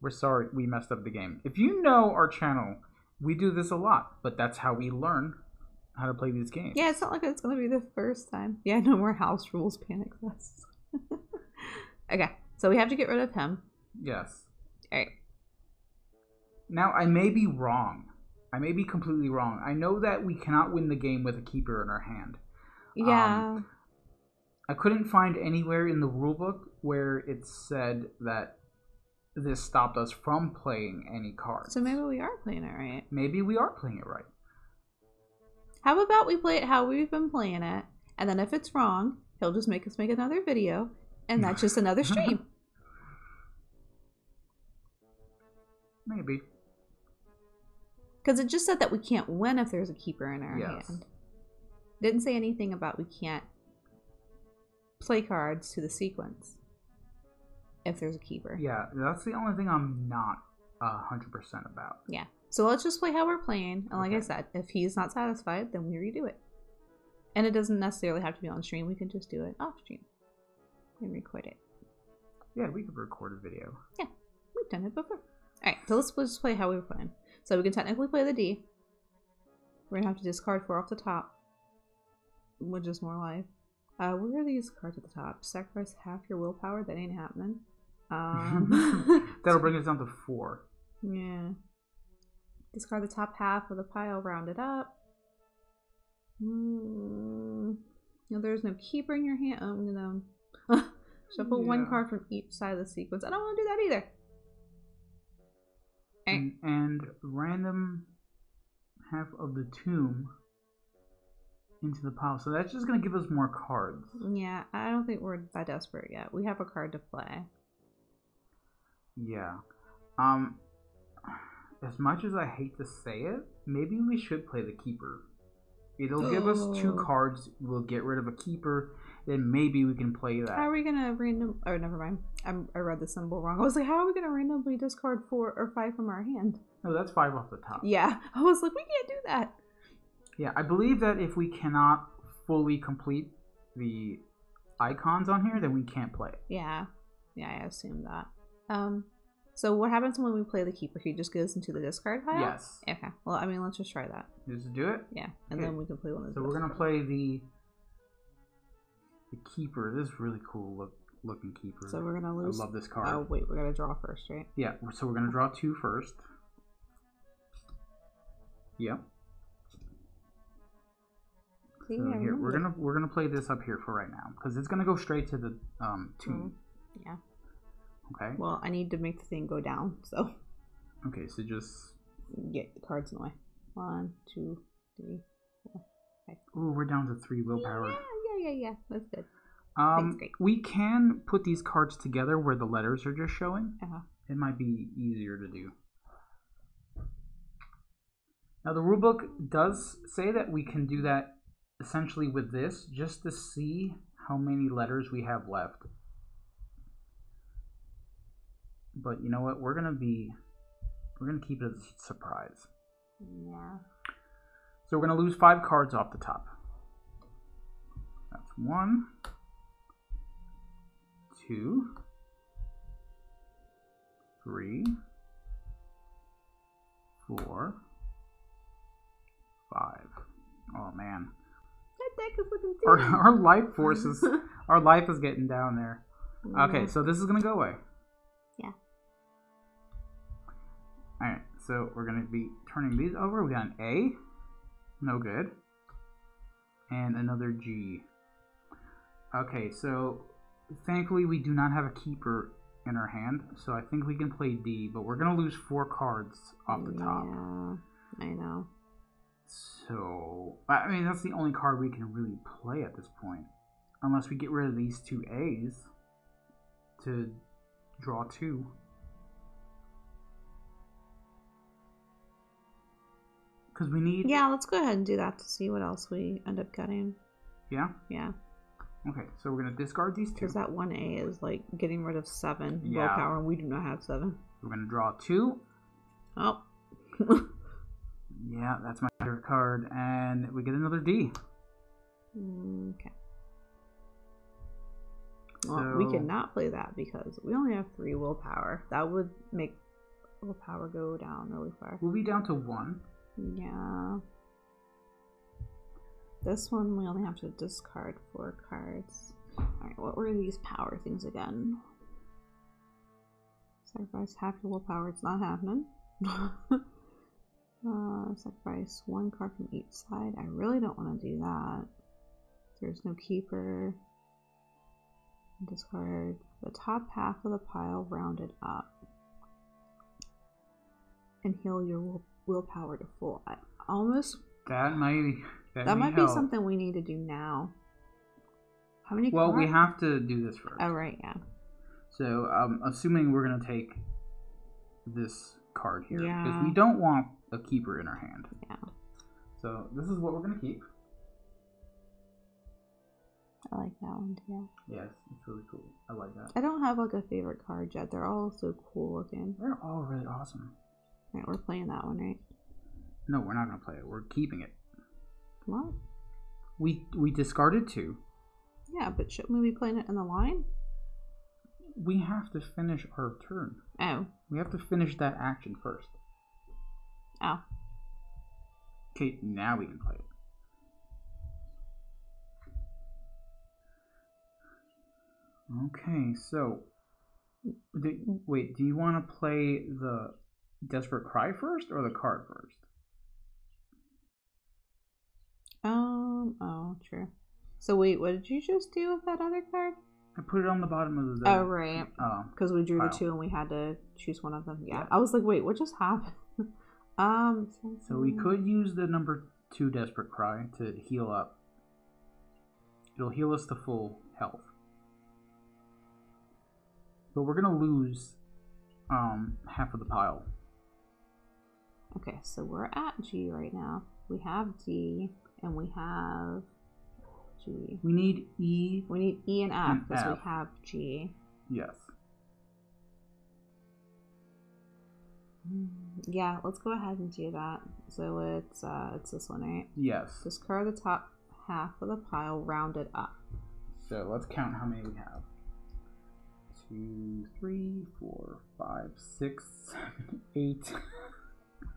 We're sorry we messed up the game. If you know our channel, we do this a lot, but that's how we learn how to play these games. Yeah, it's not like it's gonna be the first time. Yeah, no more house rules panic fest. *laughs* okay, so we have to get rid of him. Yes. Alright. Now, I may be wrong. I may be completely wrong. I know that we cannot win the game with a keeper in our hand. Um, yeah. I couldn't find anywhere in the rulebook where it said that this stopped us from playing any cards. so maybe we are playing it right. maybe we are playing it right. How about we play it how we've been playing it, and then if it's wrong, he'll just make us make another video, and that's just another *laughs* stream. Maybe. Because it just said that we can't win if there's a keeper in our Yes. hand. Didn't say anything about we can't play cards to the sequence if there's a keeper. Yeah, that's the only thing I'm not a hundred percent about. Yeah. So let's just play how we're playing. And like I said, if he's not satisfied, then we redo it. And it doesn't necessarily have to be on stream. We can just do it off stream and record it. Yeah, we could record a video. Yeah, we've done it before. Alright, so let's just play how we were playing. So we can technically play the D. We're gonna have to discard four off the top. Which is more life. Uh, where are these cards at the top? Sacrifice half your willpower? That ain't happening. Um, *laughs* That'll bring *laughs* us down to four. yeah. Discard the top half of the pile, round it up. Mm. No, there's no keeper in your hand. Oh, no. *laughs* Shuffle one card from each side of the sequence. I don't want to do that either. And, and random half of the tomb into the pile. So that's just gonna give us more cards. Yeah, I don't think we're that desperate yet. We have a card to play. Yeah. Um *sighs* as much as I hate to say it, maybe we should play the keeper. It'll give us two cards. We'll get rid of a keeper. Then maybe we can play that. How are we gonna random? Oh, never mind. I'm, I read the symbol wrong. I was like, how are we gonna randomly discard four or five from our hand? No, that's five off the top. Yeah, *laughs* I was like, we can't do that. Yeah, I believe that if we cannot fully complete the icons on here, then we can't play it. Yeah, yeah, I assumed that. Um, so what happens when we play the keeper? He just goes into the discard pile. Yes. Okay. Well, I mean, let's just try that. Just do it. Yeah, and Okay. then we can play one of So we're gonna play the the keeper. This is really cool look, looking keeper. So we're gonna lose. I love this card. Oh wait, we're gonna draw first, right? Yeah, so we're gonna draw two first. Yep. See, So here we're gonna we're gonna play this up here for right now because it's gonna go straight to the um tomb. Yeah. Okay. Well, I need to make the thing go down, so Okay. So just get the cards in the way. One, two, three. oh, we're down to three willpower. Yeah, yeah, yeah, yeah. That's good. Um, great. we can put these cards together where the letters are just showing. Uh-huh. It might be easier to do. Now the rulebook does say that we can do that essentially with this just to see how many letters we have left. But you know what? We're gonna be we're gonna keep it as a surprise. Yeah. So we're gonna lose five cards off the top. That's one, two, three, four, five. Oh man, That deck is looking our, our life force is *laughs* our life is getting down there. Okay, so this is gonna go away. All right, so we're gonna be turning these over. We got an A, no good, and another G. Okay, so thankfully we do not have a keeper in our hand, so I think we can play D. But we're gonna lose four cards off the top. Yeah, I know. So I mean that's the only card we can really play at this point, unless we get rid of these two A's to draw two. Because we need Yeah, let's go ahead and do that to see what else we end up getting. yeah. Yeah, Okay, so we're gonna discard these two. because that one A is like getting rid of seven Yeah. willpower, and we do not have seven. We're gonna draw two. Oh, Yeah, that's my favorite card, and we get another D. okay. Well, we cannot play that because we only have three willpower. That would make willpower go down really far. We'll be down to one. Yeah. This one we only have to discard four cards. Alright, what were these power things again? Sacrifice half your willpower, it's not happening. *laughs* uh, sacrifice one card from each side. I really don't want to do that. There's no keeper. Discard the top half of the pile rounded up. And heal your will- willpower to full. I almost That might That, That might be something we need to do now. How many? Well, we have to do this first. Oh right, yeah. So, um, assuming we're gonna take this card here because Yeah. we don't want a keeper in our hand. Yeah. So this is what we're gonna keep. I like that one too. Yes, it's really cool. I like that. I don't have like a favorite card yet. They're all so cool looking. They're all really awesome. Right, we're playing that one, right? No, we're not gonna play it. We're keeping it. What? We we discarded two. Yeah, but shouldn't we be playing it in the line? We have to finish our turn. Oh. We have to finish that action first. Oh. Okay, now we can play it. Okay, so do, wait, do you want to play the Desperate Cry first or the card first? Um. Oh, true. So wait, what did you just do with that other card? I put it on the bottom of the. Oh, right. Oh, Because we drew the two and we had to choose one of them. Yeah. Yeah. I was like, wait, what just happened? *laughs* um. so we could use the number two Desperate Cry to heal up. It'll heal us to full health. But we're gonna lose um half of the pile. Okay, so we're at G right now. We have D and we have G. We need E. We need E and F because we have G. Yes. Yeah, let's go ahead and do that. So it's uh it's this one, right? Yes. Discard the top half of the pile, rounded up. So let's count how many we have. Two, three, four, five, six, seven, eight.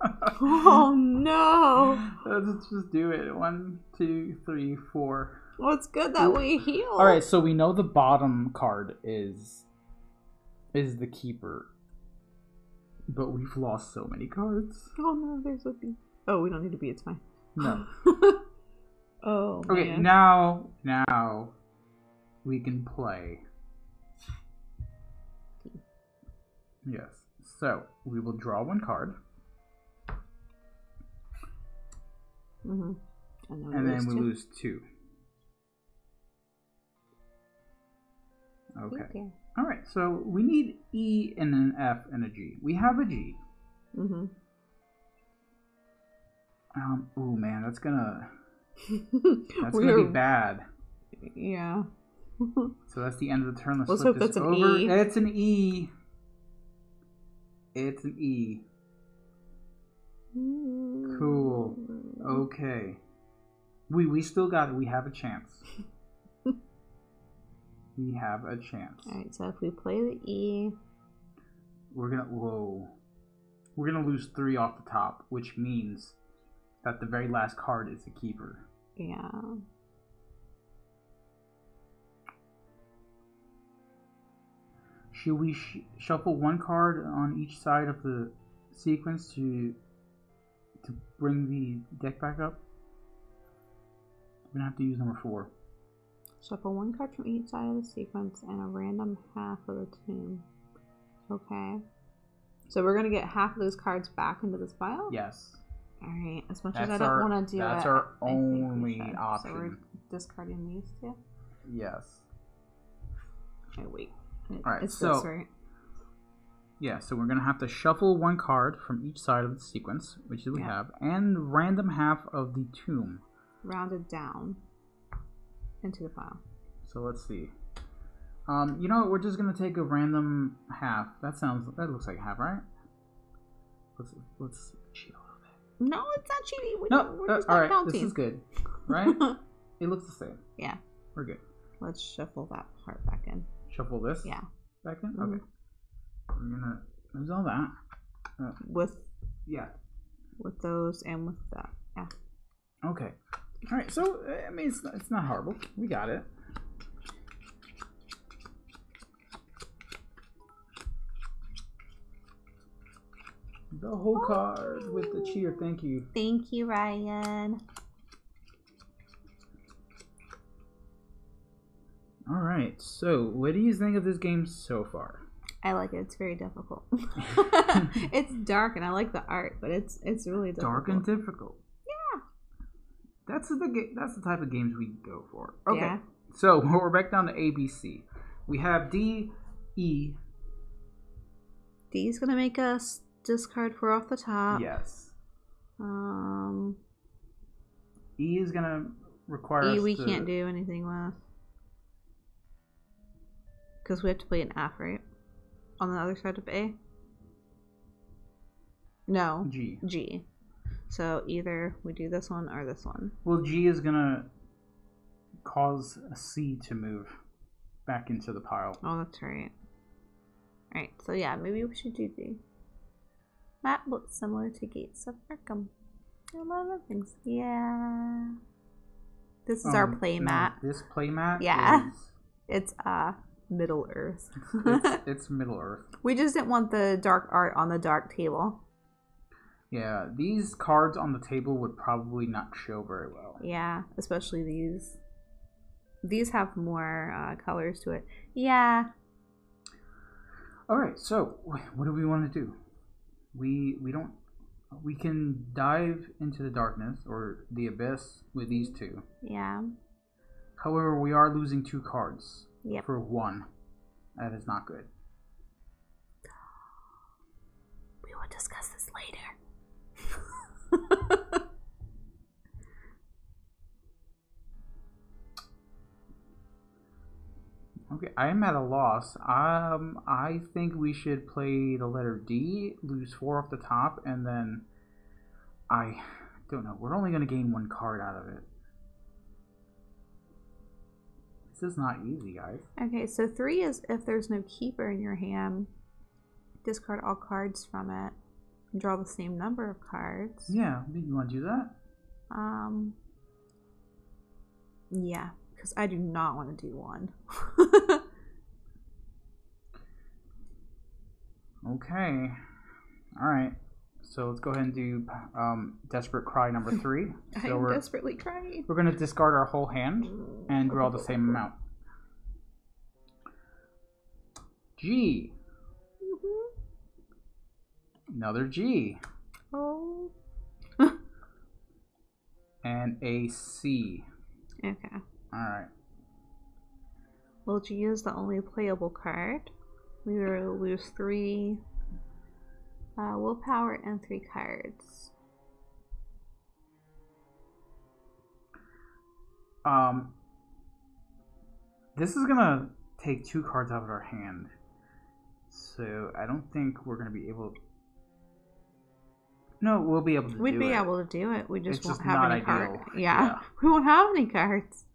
Oh no! *laughs* Uh, let's just do it. One, two, three, four. Well, it's good that we heal. All right, so we know the bottom card is is the keeper, but we've lost so many cards. Oh no, there's a B. Oh, we don't need to be. It's fine. No. *laughs* oh. Okay, man. now now we can play. Yes. So we will draw one card, Mhm. And then, and then we two. lose two. Okay. Okay. All right. So we need E and an F and a G. We have a G. Mhm. Um. Oh man, that's gonna *laughs* that's gonna be bad. Yeah. *laughs* So that's the end of the turn. Let's, Let's hope that's an. E. It's an E. It's an E. Cool. Okay. We we still got it. We have a chance. *laughs* we have a chance. All right. So if we play the E, We're gonna whoa. We're gonna lose three off the top, which means that the very last card is the keeper. yeah. Should we sh- shuffle one card on each side of the sequence to to bring the deck back up? We're gonna have to use number four. Shuffle one card from each side of the sequence and a random half of the tomb. Okay. So we're gonna get half of those cards back into this pile. Yes. All right. As much as I That's don't want to do that. that's it, our I only should. So we're discarding these two. Yes. Okay, wait. It- All right, It's so- this, right? Yeah, so we're gonna have to shuffle one card from each side of the sequence, which we Yeah. have, and random half of the tomb. Rounded down into the pile. So let's see. Um, you know what? We're just gonna take a random half. That sounds. That looks like half, right? Let's let's cheat a little bit. No, it's not cheating. We No, we're uh, just all right. counting. This is good, *laughs* right? it looks the same. yeah. We're good. Let's shuffle that part back in. Shuffle this. Yeah. Back in. Mhm. Okay. We're gonna lose all that. Uh, With yeah. with those and with that. Yeah. Okay. All right. So I mean, it's not, it's not horrible. We got it. The whole card with the cheer. Thank you. Thank you, Ryan. All right. So, what do you think of this game so far? I like it. It's very difficult. *laughs* *laughs* it's dark and I like the art, but it's it's really difficult. Dark and difficult. Yeah. That's the ga- that's the type of games we go for. Okay. Yeah. So *laughs* we're back down to ABC. We have D, E. D's gonna make us discard four off the top. Yes. Um, E is gonna require E us we to- can't do anything with. Because we have to play an F, right? On the other side of A? No. G. G. So either we do this one or this one. Well, G is gonna cause a C to move back into the pile. Oh, that's right. Alright, so yeah, maybe we should do D. Map looks similar to Gates of Arkham. A lot of things. Yeah. This is our Um, play no, mat. this play mat. Yeah. Is, *laughs* It's uh Middle Earth. it's, *laughs* it's Middle Earth. we just didn't want the dark art on the dark table. Yeah, these cards on the table would probably not show very well. Yeah, especially these. These have more uh, colors to it. Yeah. All right, so what do we want to do? We we don't we can dive into the darkness or the abyss with these two. Yeah. However, we are losing two cards Yep. for one. That is not good. We will discuss this later. *laughs* Okay, I am at a loss. Um, I think we should play the letter D, lose four off the top, and then I don't know. We're only going to gain one card out of it. This is not easy, guys. okay, so three is if there's no keeper in your hand, discard all cards from it, and draw the same number of cards. Yeah, you want to do that? Um. Yeah, because I do not want to do one. *laughs* Okay. All right. So let's go ahead and do um, Desperate Cry number *laughs* three. I So am we're, desperately crying. we're going to discard our whole hand and draw the same amount. G. Mhm. Another G. Oh. *laughs* And a C. Okay. All right. Well, G is the only playable card. We will lose three uh, willpower and three cards. Um, this is gonna take two cards out of our hand, so I don't think we're gonna be able. No, we'll be able to. We'd do be it. able to do it. We just It's won't just have any cards. Yeah. Yeah. *laughs* we won't have any cards.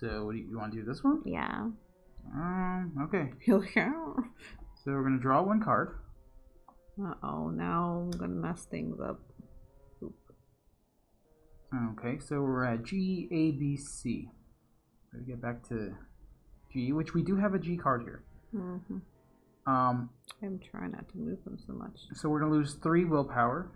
So, what do you, you want to do? This one? Yeah. Um. Okay. *laughs* So we're gonna draw one card. Uh oh, now I'm gonna mess things up. Okay. So we're at G A B C. Gotta get back to G, which we do have a G card here. Mm -hmm. Um. I'm trying not to move them so much. So we're gonna lose three willpower.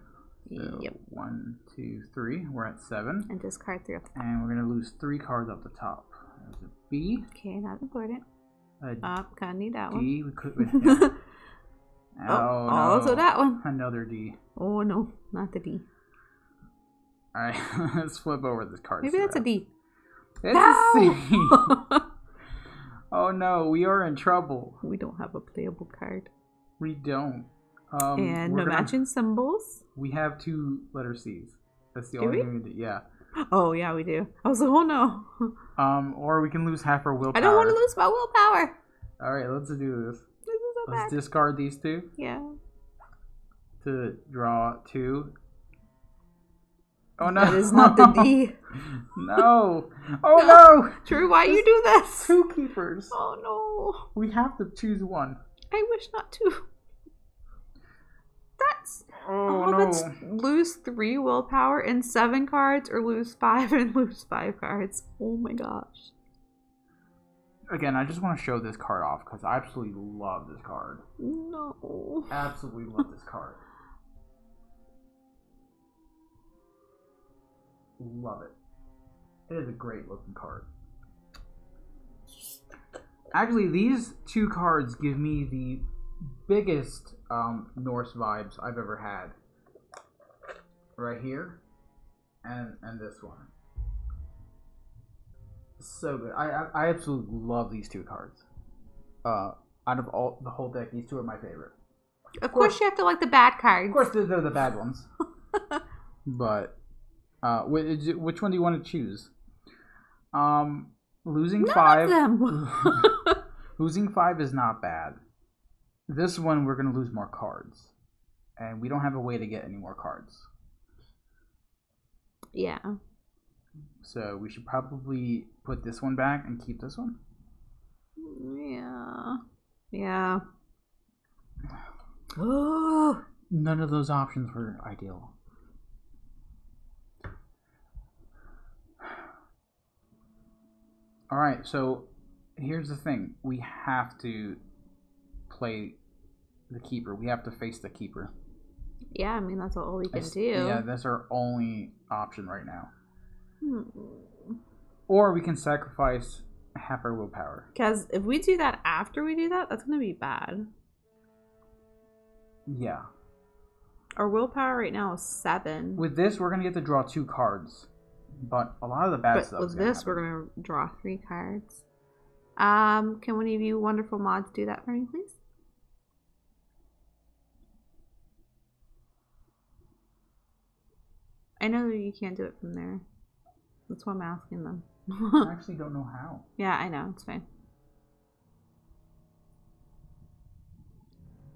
So Yep. One, two, three. We're at seven. And discard three of. And we're gonna lose three cards up the top. There's a B, Okay, not important. a Uh, kinda need that one. D. We could. *laughs* yeah. Oh, oh, also no. that one. Another D. Oh no, not the D. All right, *laughs* let's flip over this card. Maybe that's a. D. It's No! a C. *laughs* *laughs* oh no, we are in trouble. we don't have a playable card. We don't. Um, and no gonna- matching symbols. We have two letter C's. That's the Do only we? thing we do. Yeah. Oh yeah, we do. I was like, oh no. Um, or we can lose half our willpower. I don't want to lose my willpower. All right, let's do this. Let's discard these two yeah. to draw two. Oh no! That is not the D. *laughs* no! Oh no! *laughs* True, why you do this? Two keepers. Oh no. We have to choose one. I wish not to. That's Oh, oh, no! that's lose three willpower and seven cards, or lose five *laughs* and lose five cards. Oh my gosh. Again, I just want to show this card off because I absolutely love this card. No. Absolutely love this card. Love it. It is a great looking card. Actually, these two cards give me the biggest um, Norse vibes I've ever had. Right here and and this one. So good. I I, I absolutely love these two cards. Uh, out of all the whole deck, these two are my favorite. Of course, you have to like the bad cards. Of course, they're, they're the bad ones. *laughs* but uh, which, which one do you want to choose? Um, losing None five. of them. *laughs* *laughs* losing five is not bad. This one, we're gonna lose more cards, and we don't have a way to get any more cards. yeah. So we should probably put this one back and keep this one. Yeah. Yeah. *sighs* None of those options were ideal. *sighs* All right, so here's the thing: we have to play the keeper. We have to face the keeper. Yeah, I mean that's all we can do. Yeah, that's our only option right now. Hmm. Or we can sacrifice half our willpower. Because if we do that after we do that, that's gonna be bad. Yeah. Our willpower right now is seven. With this, we're gonna get to draw two cards, but a lot of the bad but stuff. with this, we're gonna draw three cards. Um, can one of you wonderful mods do that for me, please? I know you can't do it from there. That's why I'm asking them. I *laughs* actually don't know how. yeah, I know. It's fine.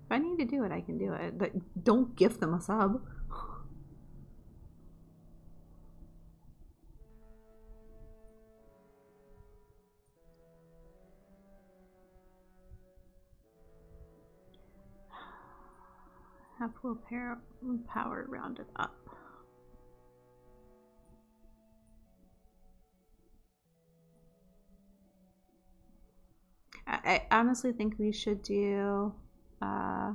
If I need to do it, I can do it. But don't gift them a sub. *sighs* Have willpower power rounded up. I, honestly think we should do uh,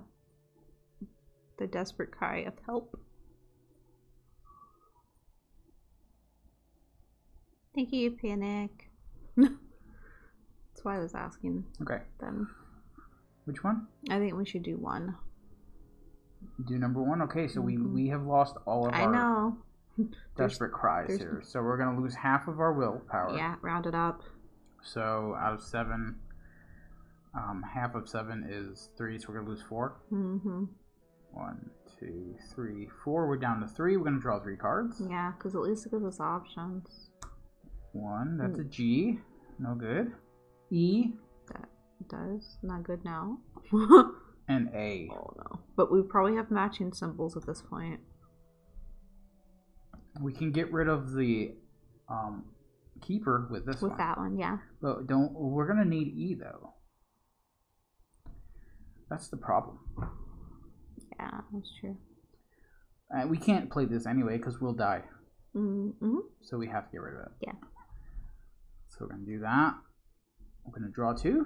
the desperate cry of help. Thank you, Panic. *laughs* That's why I was asking Okay, them. which one? I think we should do one. Do number one. Okay, so we Mhm. we have lost all of I our know. There's- *laughs* desperate cries there's- here. So we're gonna lose half of our willpower. Yeah, round it up. So out of seven, um, half of seven is three. So we're gonna lose four. Mm-hmm. One, two, three, four. We're down to three. We're gonna draw three cards. Yeah, because at least it gives us options. One. That's Hmm. a G. No good. E That does. Not good now. *laughs* and A. Oh no. But we probably have matching symbols at this point. We can get rid of the um, keeper with this With one. that one, yeah. But don't. We're gonna need E though. That's the problem. Yeah, that's true. Uh, we can't play this anyway because we'll die. Mm-hmm. So we have to get rid of it. Yeah. So we're gonna do that. We're gonna draw two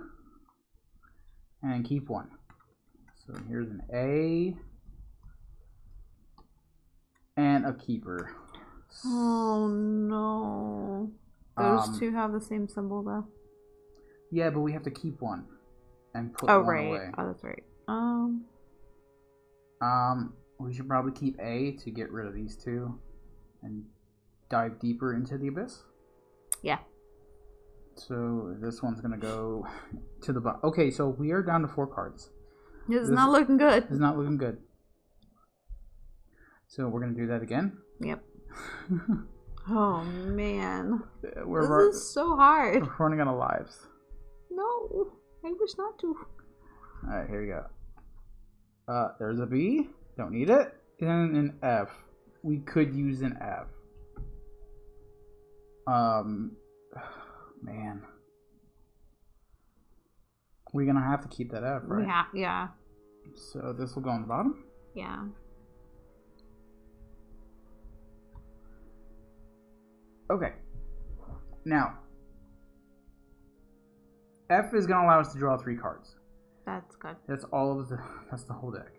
and keep one. So here's an A and a keeper. Oh no. Those Um, two have the same symbol though. Yeah, but we have to keep one and put Oh one right. away. Oh that's right. Um Um, we should probably keep A to get rid of these two and dive deeper into the abyss. yeah. So this one's gonna go to the bottom. Okay, so we are down to four cards. This is This- not looking good. It's not looking good. So we're gonna do that again. Yep. *laughs* Oh man. we're, this is so hard. we're running out of lives. No. I wish not to. All right, here we go. Uh, there's a B. Don't need it. And an F. We could use an F. Um, *sighs* man, we're gonna have to keep that F, right? Yeah, yeah. So this will go on the bottom. Yeah. Okay. Now, F is gonna allow us to draw three cards. That's good. That's all of the. *laughs* That's the whole deck.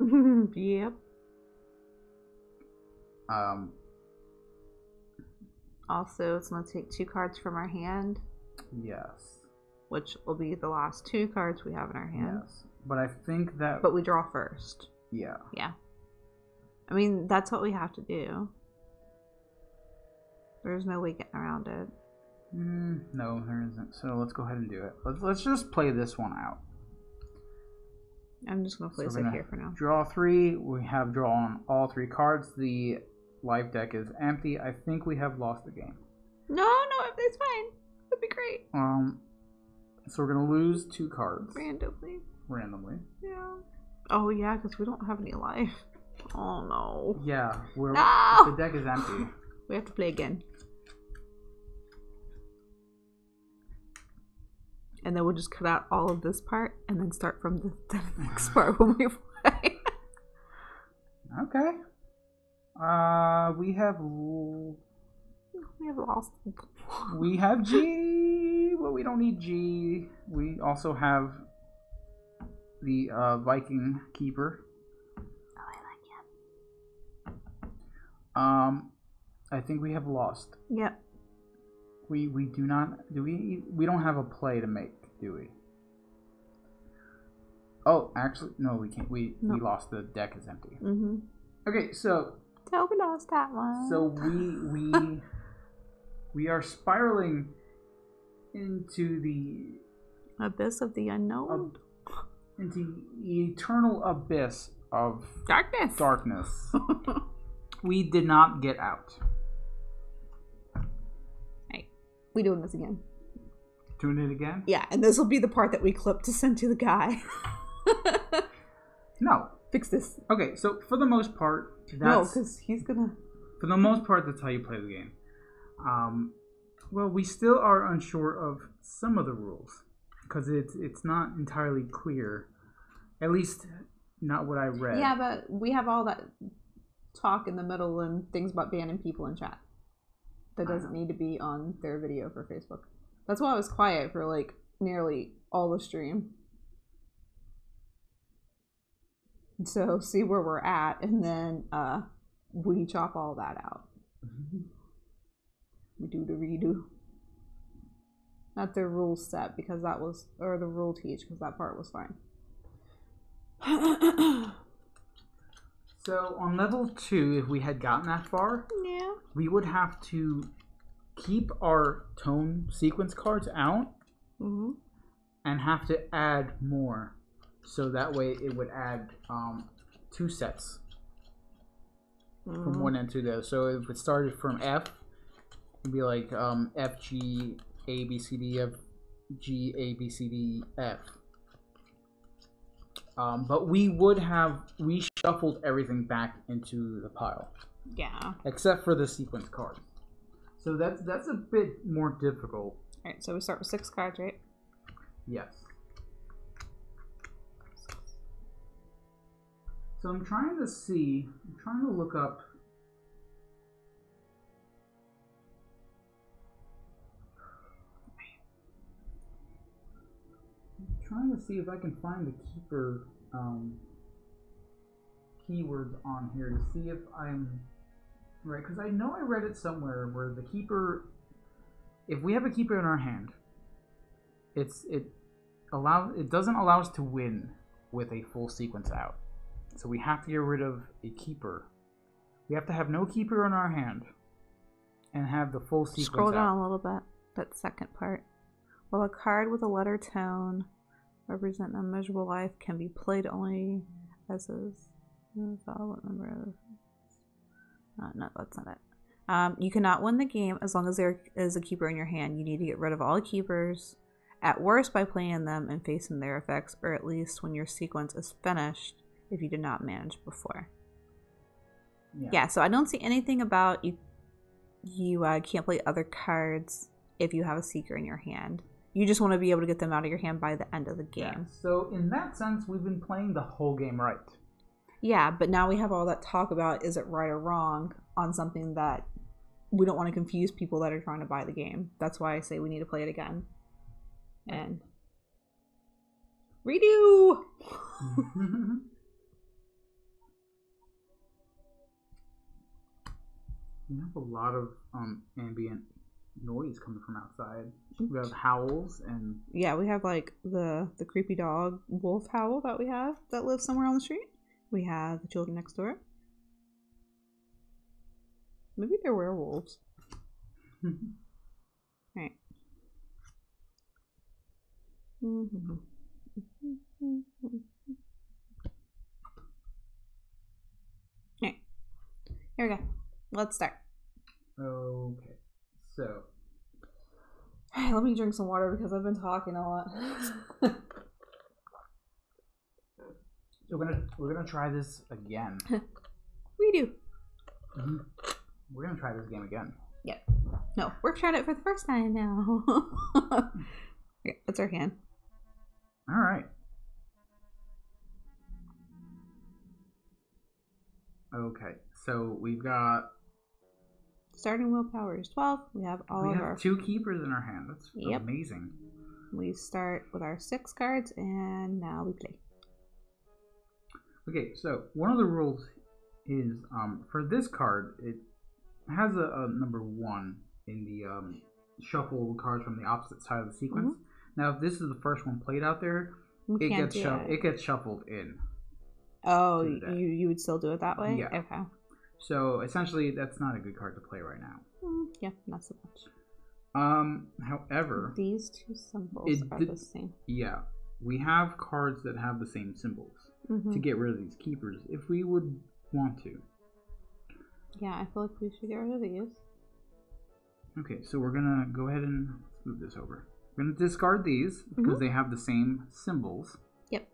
*laughs* yep. Um, Also, it's going to take two cards from our hand, yes, which will be the last two cards we have in our hand. yes. But I think that. But we draw first. yeah. Yeah. I mean, that's what we have to do. There's no way getting around it. Mm, no, there isn't. So let's go ahead and do it. Let's let's just play this one out. I'm just gonna So place we're it here for now. Draw three. We have drawn all three cards. The life deck is empty. I think we have lost the game. No, no, it's fine. That'd be great. Um, so we're gonna lose two cards Randomly. randomly. Yeah. Oh yeah, because we don't have any life. *laughs* Oh no. Yeah, we're No! the deck is empty. *laughs* We have to play again. And then we'll just cut out all of this part and then start from the, the *laughs* next part when we play. Okay. Uh, we have we have lost. we have G, but we don't need G. We also have the uh, Viking Keeper. Oh, I like it. Um, I think we have lost. Yep. We we do not do we we don't have a play to make, do we? Oh, actually, no, we can't. We we lost. The deck is empty. Mm-hmm. Okay, so we lost that one. so we we *laughs* we are spiraling into the Abyss of the unknown. into the eternal abyss of Darkness. darkness. *laughs* we did not get out. We doing this again? Tune it again? Yeah, and this will be the part that we clip to send to the guy. *laughs* No. Fix this. Okay, so for the most part, that's No, because he's gonna. for the most part that's how you play the game. Um, well, we still are unsure of some of the rules because it's it's not entirely clear. At least, not what I read. Yeah, but we have all that talk in the middle and things about banning people in chat. That doesn't need to be on their video for Facebook. That's why I was quiet for like nearly all the stream. So see where we're at, and then uh we chop all that out. *laughs* We do the redo. Not the rule set because that was, or the rule teach because that part was fine. *coughs* *coughs* So on level two, if we had gotten that far, yeah. we would have to keep our tone sequence cards out Mm-hmm. and have to add more. So that way it would add um, two sets Mm-hmm. from one end to the other. So if it started from F, it'd be like um, F G A B C D F G A B C D F. Um, but we would have reshuffled everything back into the pile, Yeah. except for the sequence cards. So that's that's a bit more difficult. Alright, so we start with six cards, right? Yes. So I'm trying to see. I'm trying to look up. I'm trying to see if I can find the keeper um, keywords on here to see if I'm right. Because I know I read it somewhere where the keeper, if we have a keeper in our hand, it's it allow it doesn't allow us to win with a full sequence out. So we have to get rid of a keeper. We have to have no keeper in our hand and have the full sequence Scroll out. down a little bit. That second part. Well, a card with a letter tone representing a unmeasurable life can be played only as is. What number of uh, no, that's not it. Um, you cannot win the game as long as there is a keeper in your hand. You need to get rid of all the keepers, at worst by playing them and facing their effects, or at least when your sequence is finished if you did not manage before. Yeah, so I don't see anything about you. You uh, can't play other cards if you have a seeker in your hand. You just want to be able to get them out of your hand by the end of the Yeah. game. So in that sense, we've been playing the whole game right. Yeah, but now we have all that talk about is it right or wrong on something that we don't want to confuse people that are trying to buy the game. That's why I say we need to play it again. And redo. *laughs* *laughs* we have a lot of um, ambient noise coming from outside. We have howls and Yeah, we have like the the creepy dog wolf howl that we have that lives somewhere on the street. We have the children next door. Maybe they're werewolves. *laughs* Alright. Mhm. *laughs* Alright. Here we go. Let's start. okay. So *sighs* let me drink some water because I've been talking a lot. *laughs* so we're gonna we're gonna try this again. *laughs* we do. Mhm. We're gonna try this game again. Yeah. No, we're trying it for the first time now. *laughs* okay, that's our hand. All right. Okay, so we've got Starting willpower is 12. We have all we of have our. two keepers in our hand. That's Yep. amazing. We start with our six cards, and now we play. Okay, so one of the rules is um, for this card, it has a, a number one in the um, shuffle cards from the opposite side of the sequence. Now, if this is the first one played out there, We it gets do shuff- it. it gets shuffled in. Oh, you you would still do it that way? Yeah. Okay. So essentially, that's not a good card to play right now. Mm, yeah, not so much. Um, however, These two symbols It are the same. yeah, we have cards that have the same symbols Mhm. to get rid of these keepers if we would want to. Yeah, I feel like we should get rid of these. Okay, so we're gonna go ahead and move this over. We're gonna discard these because Mhm. they have the same symbols. Yep.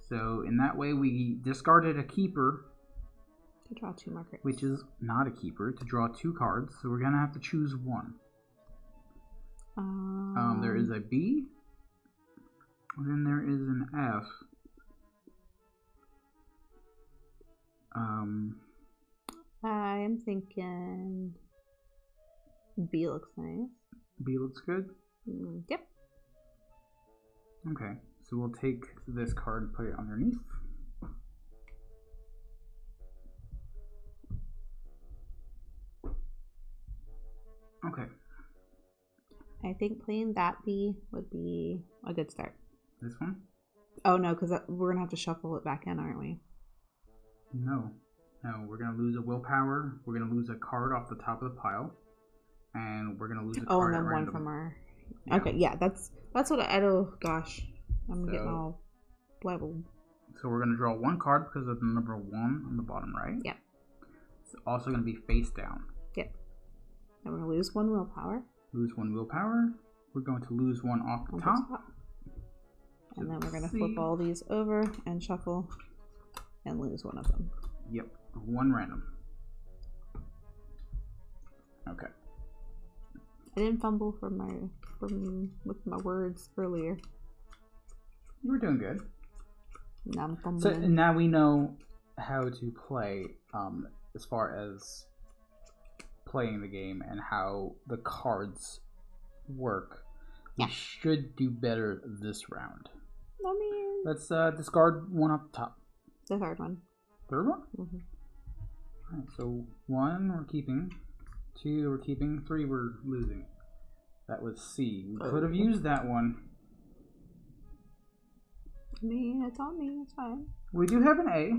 So in that way, we discarded a keeper, To draw two markers. which is not a keeper, to draw two cards. So we're gonna have to choose one. Um, Um, there is a B, and then there is an F. Um, I'm thinking B looks nice. B looks good. Mm, yep. Okay, so we'll take this card and put it underneath. Okay, I think playing that B would be a good start. this one? Oh no, because we're gonna have to shuffle it back in, aren't we? No. No, we're gonna lose a willpower. We're gonna lose a card off the top of the pile. And we're gonna lose a Oh, card and then one from our. Yeah. Okay, yeah, that's that's what I. Oh gosh, I'm getting all leveled. So we're gonna draw one card because of the number one on the bottom right. Yeah. It's also gonna be face down. Yep. And we're gonna lose one willpower Lose one willpower. We're going to lose one off the top. top. And So then we're gonna flip all these over and shuffle and lose one of them. Yep. One random. Okay. I didn't fumble for my from with my words earlier. You were doing good. Now I'm So now we know how to play um, as far as playing the game and how the cards work. Yeah. We should do better this round. I mean, Let's uh, discard one up top. The third one. Third one? hmm Alright, so one we're keeping, two we're keeping, three we're losing. That was C. We could have Oh. used that one. I mean, it's on me. It's fine. We do have an A,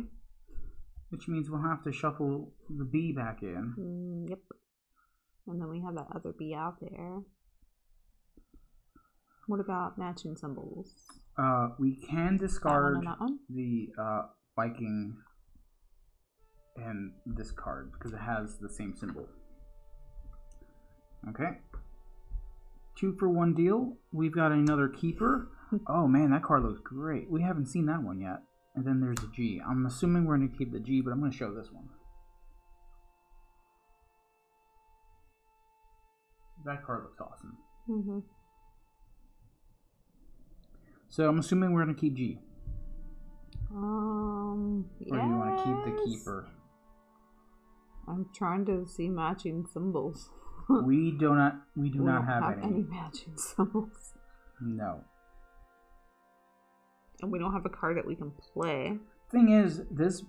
which means we'll have to shuffle the B back in. Mm, yep. And then we have that other B out there. What about matching symbols? Uh, we can That one discard that one. the uh, Viking and this card because it has the same symbol. Okay. Two for one deal. We've got another keeper. *laughs* Oh man, that card looks great. We haven't seen that one yet. And then there's a G. I'm assuming we're going to keep the G, but I'm going to show this one. That card looks awesome. Mm-hmm. So I'm assuming we're going to keep G. Um. Or do you want to keep the keeper? I'm trying to see matching symbols. *laughs* We do not. We do we not don't have, have any. any matching symbols, No. and we don't have a card that we can play. Thing is, this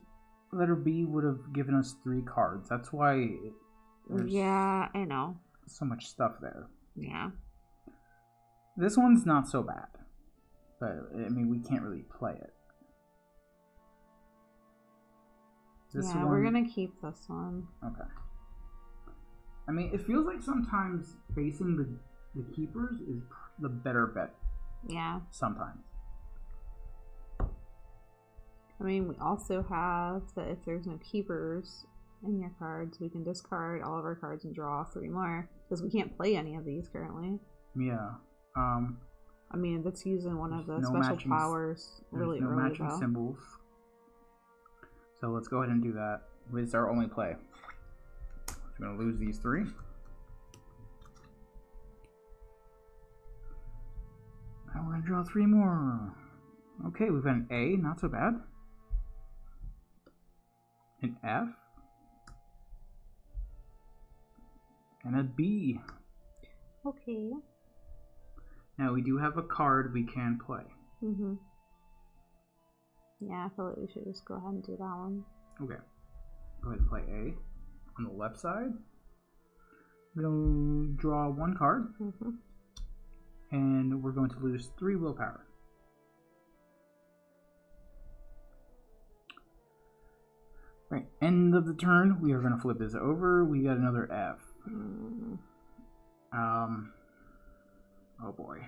letter B would have given us three cards. That's why there's Yeah, I know. so much stuff there. Yeah. This one's not so bad, but I mean, we can't really play it. This yeah, one, we're gonna keep this one. Okay. I mean, it feels like sometimes facing the the keepers is the better bet. Yeah. Sometimes. I mean, we also have that if there's no keepers in your cards, we can discard all of our cards and draw three more because we can't play any of these currently. Yeah. Um. I mean, that's using one of the no special matching powers really no early matching though. symbols. So let's go ahead and do that. It's our only play. We're gonna lose these three. Now we're gonna draw three more. Okay, we've got an A, not so bad. An F. And a B. Okay. Now we do have a card we can play. Mm-hmm. Yeah, I feel like we should just go ahead and do that one. Okay. Go ahead and play A. On the left side, We're going to draw one card, Mm-hmm. and we're going to lose three willpower. Right, end of the turn, we are going to flip this over. We got another F. Mm. Um, oh boy.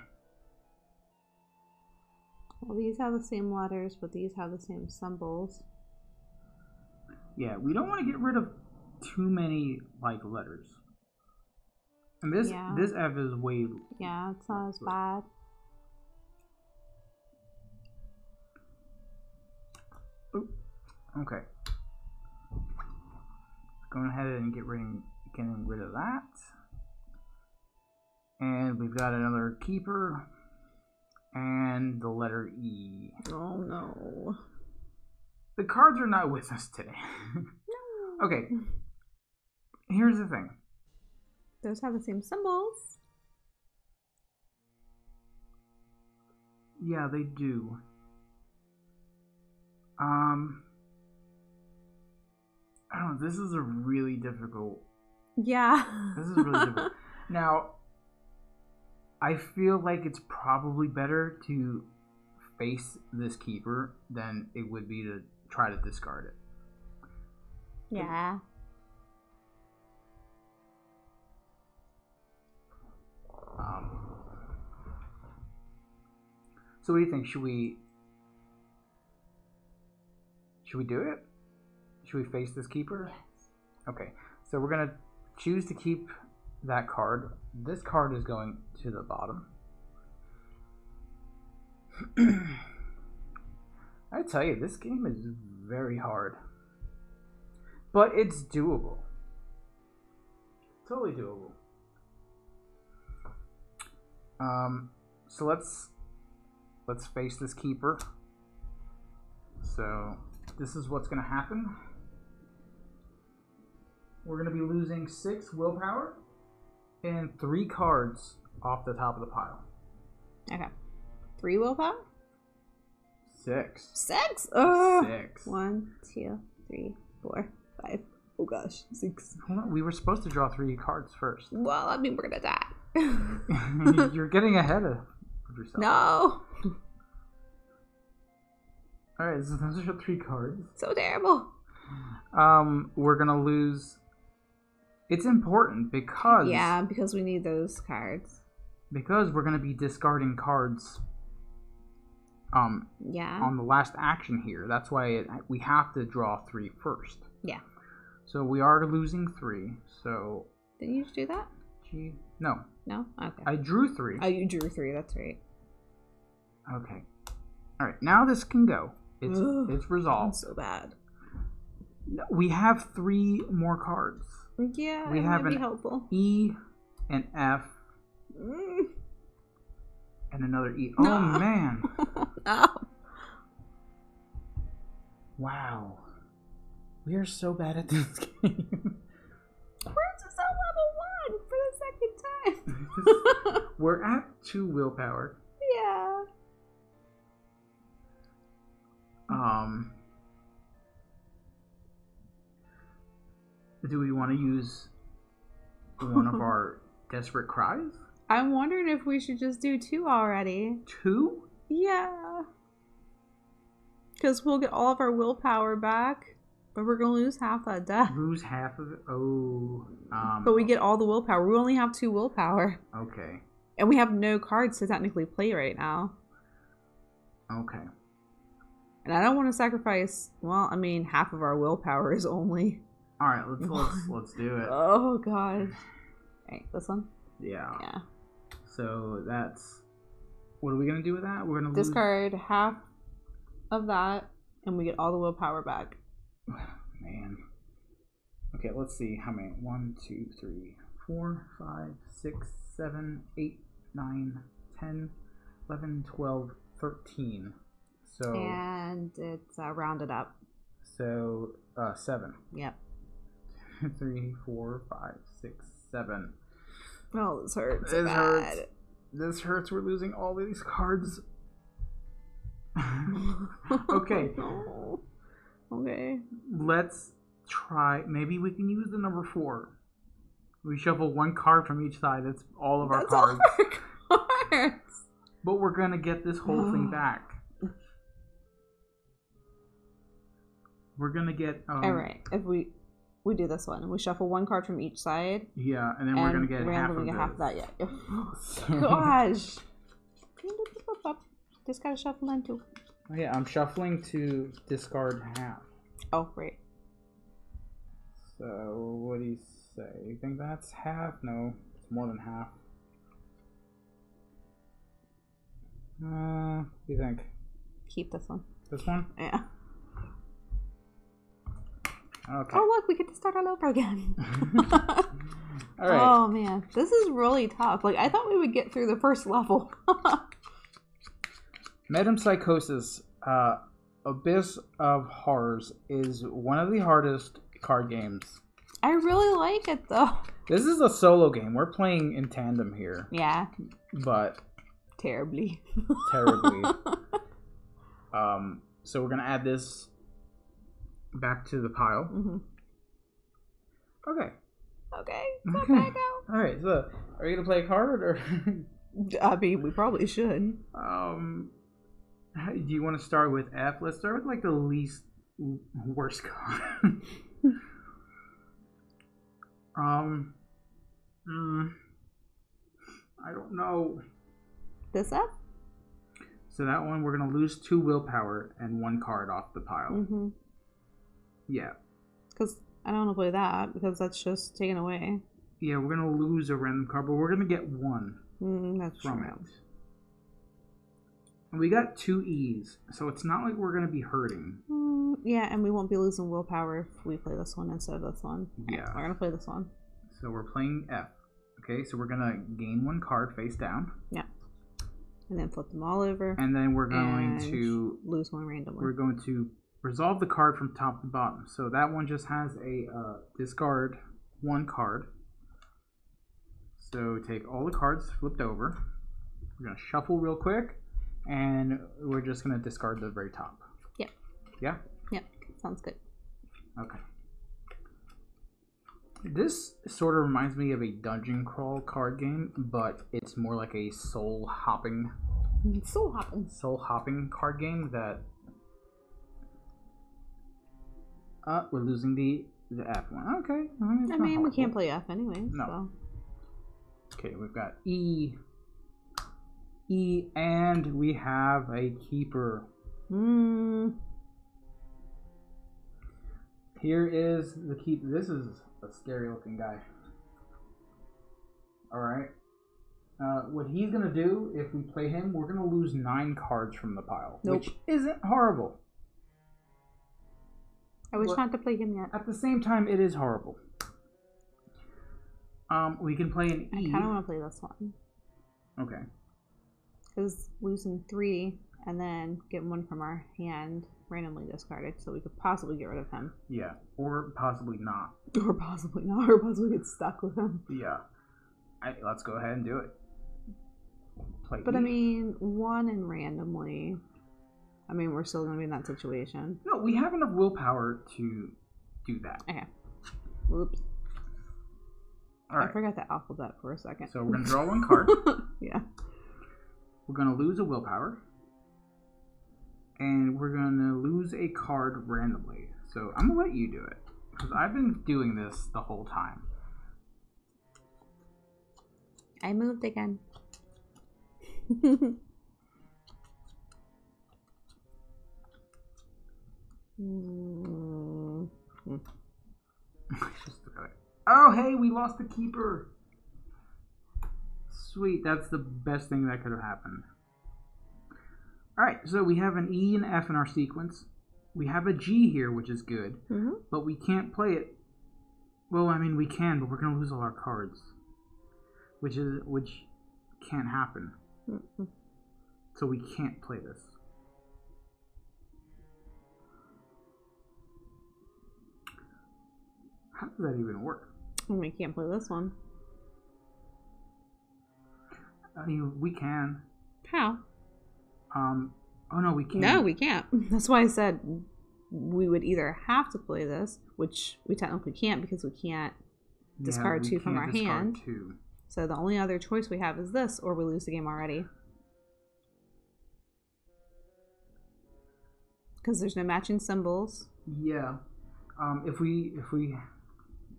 Well, these have the same letters, but these have the same symbols. Yeah, we don't want to get rid of too many like letters. And this Yeah. this F is way Yeah, it's not as bad. Okay. Going ahead and get rid, getting rid of that. And we've got another keeper. And the letter E. Oh no. The cards are not with us today. No. Okay. Here's the thing. Those have the same symbols. Yeah, they do. Um. I don't know. This is a really difficult Yeah. This is really difficult. *laughs* Now, I feel like it's probably better to face this keeper than it would be to try to discard it. yeah. Um, so, what do you think? Should we? Should we do it? Should we face this keeper? Okay, so we're gonna choose to keep that card. This card is going to the bottom. *clears throat* I tell you, this game is very hard, but it's doable. Totally doable. Um, so let's let's face this keeper. So this is what's gonna happen. We're gonna be losing six willpower and three cards off the top of the pile. Okay. Three willpower? Six. Six? Oh. Six. One, two, three, four, five. Oh gosh, six. We were supposed to draw three cards first. Well, I mean, we're gonna die. *laughs* You're getting ahead of yourself. no! All right, so those are three cards. So terrible. Um, we're gonna lose. It's important because Yeah, because we need those cards. because we're gonna be discarding cards. Um, Yeah. on the last action here. That's why it, we have to draw three first. Yeah. So we are losing three. So, Didn't you just do that? gee, no, No? Okay. I drew three. oh, you drew three, that's right. Okay. All right, now this can go. It's Ugh. it's resolved. so bad. No, We have three more cards. Yeah, We have be an- helpful. E and F Mm. and another E. Oh man! *laughs* no. Wow, we are so bad at this *laughs* game. We're just at level one for the second time. *laughs* We're at two willpower. yeah. Um, do we want to use one of our *laughs* desperate cries? I'm wondering if we should just do two already. Two? Yeah. Because we'll get all of our willpower back But we're gonna lose half that death. Lose half of it. Oh. Um, But we get all the willpower. We only have two willpower. Okay. And we have no cards to technically play right now. Okay. And I don't want to sacrifice well, I mean half of our willpower is only All right. Let's let's *laughs* let's do it. Oh god. Right, this one? Yeah. Yeah. So that's. What are we gonna do with that? We're gonna lose- Discard half of that and we get all the willpower back. *sighs* Man. Okay, let's see how many. One, two, three, four, five, six, seven, eight, nine, ten, eleven, twelve, thirteen. So And it's uh, rounded up. so uh seven. Yep. *laughs* Three, four, five, six, seven. Oh, this hurts. This bad. hurts. This hurts. We're losing all of these cards. *laughs* okay, *laughs* No. Okay. let's try. Maybe we can use the number four. We shuffle one card from each side. That's all of our That's cards. all our cards. But we're gonna get this whole thing *sighs* back. We're gonna get. Um, all right. If we we do this one, we shuffle one card from each side, Yeah, and then and we're gonna get half randomly of get this. half of that. Yeah. *laughs* *laughs* Gosh. Just gotta shuffle mine too. Oh, yeah, I'm shuffling to discard half. Oh, right. So what do you say? You think that's half? No, it's more than half. Uh, what do you think? Keep this one. This one? Yeah. Okay. Oh look, we get to start all over again. *laughs* *laughs* All right. Oh man, this is really tough. Like I thought we would get through the first level. *laughs* Metempsychosis, uh, Abyss of Horrors is one of the hardest card games. I really like it though. This is a solo game. We're playing in tandem here, Yeah, but terribly. terribly. um, so we're gonna add this back to the pile. hmm Okay. Okay, Okay. All right. So, are you gonna play a card or? I mean, we probably should. um, do you want to start with F? Let's start with like the least worst card. *laughs* um, mm, I don't know. This up? So that one we're gonna lose two willpower and one card off the pile. Mm-hmm. Yeah, Because I don't want to play that because that's just taken away. yeah, we're gonna lose a random card, but we're gonna get one Mm, that's from true. it. And we got two E's, so it's not like we're gonna be hurting. Mm, yeah, and we won't be losing willpower if we play this one instead of this one. Yeah. we're gonna play this one. So we're playing F. Okay, so we're gonna gain one card face down, Yeah. And then flip them all over. and then we're going to lose one randomly. we're going to resolve the card from top to bottom. So that one just has a uh, discard one card. So take all the cards flipped over. We're gonna shuffle real quick, and we're just gonna discard the very top. Yep. Yeah. Yep, sounds good. Okay. This sort of reminds me of a dungeon crawl card game, but it's more like a soul hopping Soul hopping. soul hopping card game that uh we're losing the the F one. Okay. mean, I mean, we can't play F anyway. No. So. Okay, we've got E E and we have a keeper. Mm, Here is the keeper. This is a scary looking guy. Alright. Uh, what he's gonna do if we play him, we're gonna lose nine cards from the pile, Nope. which isn't horrible. I wish trying to play him yet. At the same time, it is horrible. Um, we can play an I E. kind of want to play this one Okay. because losing three and then getting one from our hand randomly discarded, so we could possibly get rid of him, Yeah, or possibly not. *laughs* or possibly not, or possibly get stuck with him. Yeah. I, let's go ahead and do it. Play But I E. mean, one and randomly. I mean, we're still gonna be in that situation. no, we have enough willpower to do that. Okay. Whoops. All I right. forgot the alphabet for a second. So we're gonna draw one card. *laughs* yeah. We're gonna lose a willpower, and we're gonna lose a card randomly. So I'm gonna let you do it because I've been doing this the whole time. I moved again. *laughs* Mm. Just look it. Oh, hey, we lost the keeper. Sweet, that's the best thing that could have happened. Alright, so we have an E and F in our sequence. We have a G here, which is good, Mhm. but we can't play it. Well, I mean, we can, but we're gonna lose all our cards, which is which can't happen. Mm-mm. So we can't play this. How does that even work? We can't play this one. I mean, we can. How? Um. Oh no, we can't. No, we can't. *laughs* That's why I said we would either have to play this, which we technically can't because we can't. discard we two from can't our discard hand. Two. So the only other choice we have is this, or we lose the game already. Because there's no matching symbols. Yeah. Um. If we if we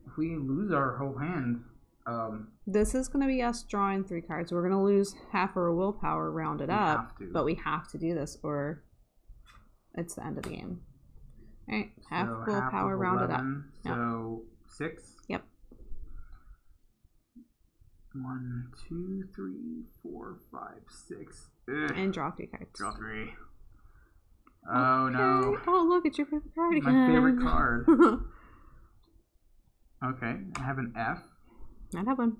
if we lose our whole hand, um, This is going to be us drawing three cards. We're going to lose half our willpower rounded up, have to. but we have to do this, or it's the end of the game. All right, half so willpower of rounded 11, up. Yep. So six. Yep. One, two, three, four, five, six. Ugh. And draw three cards. Draw three. Oh no. Oh, look, it's your favorite card again. My favorite card. *laughs* Okay, I have an F Not have one.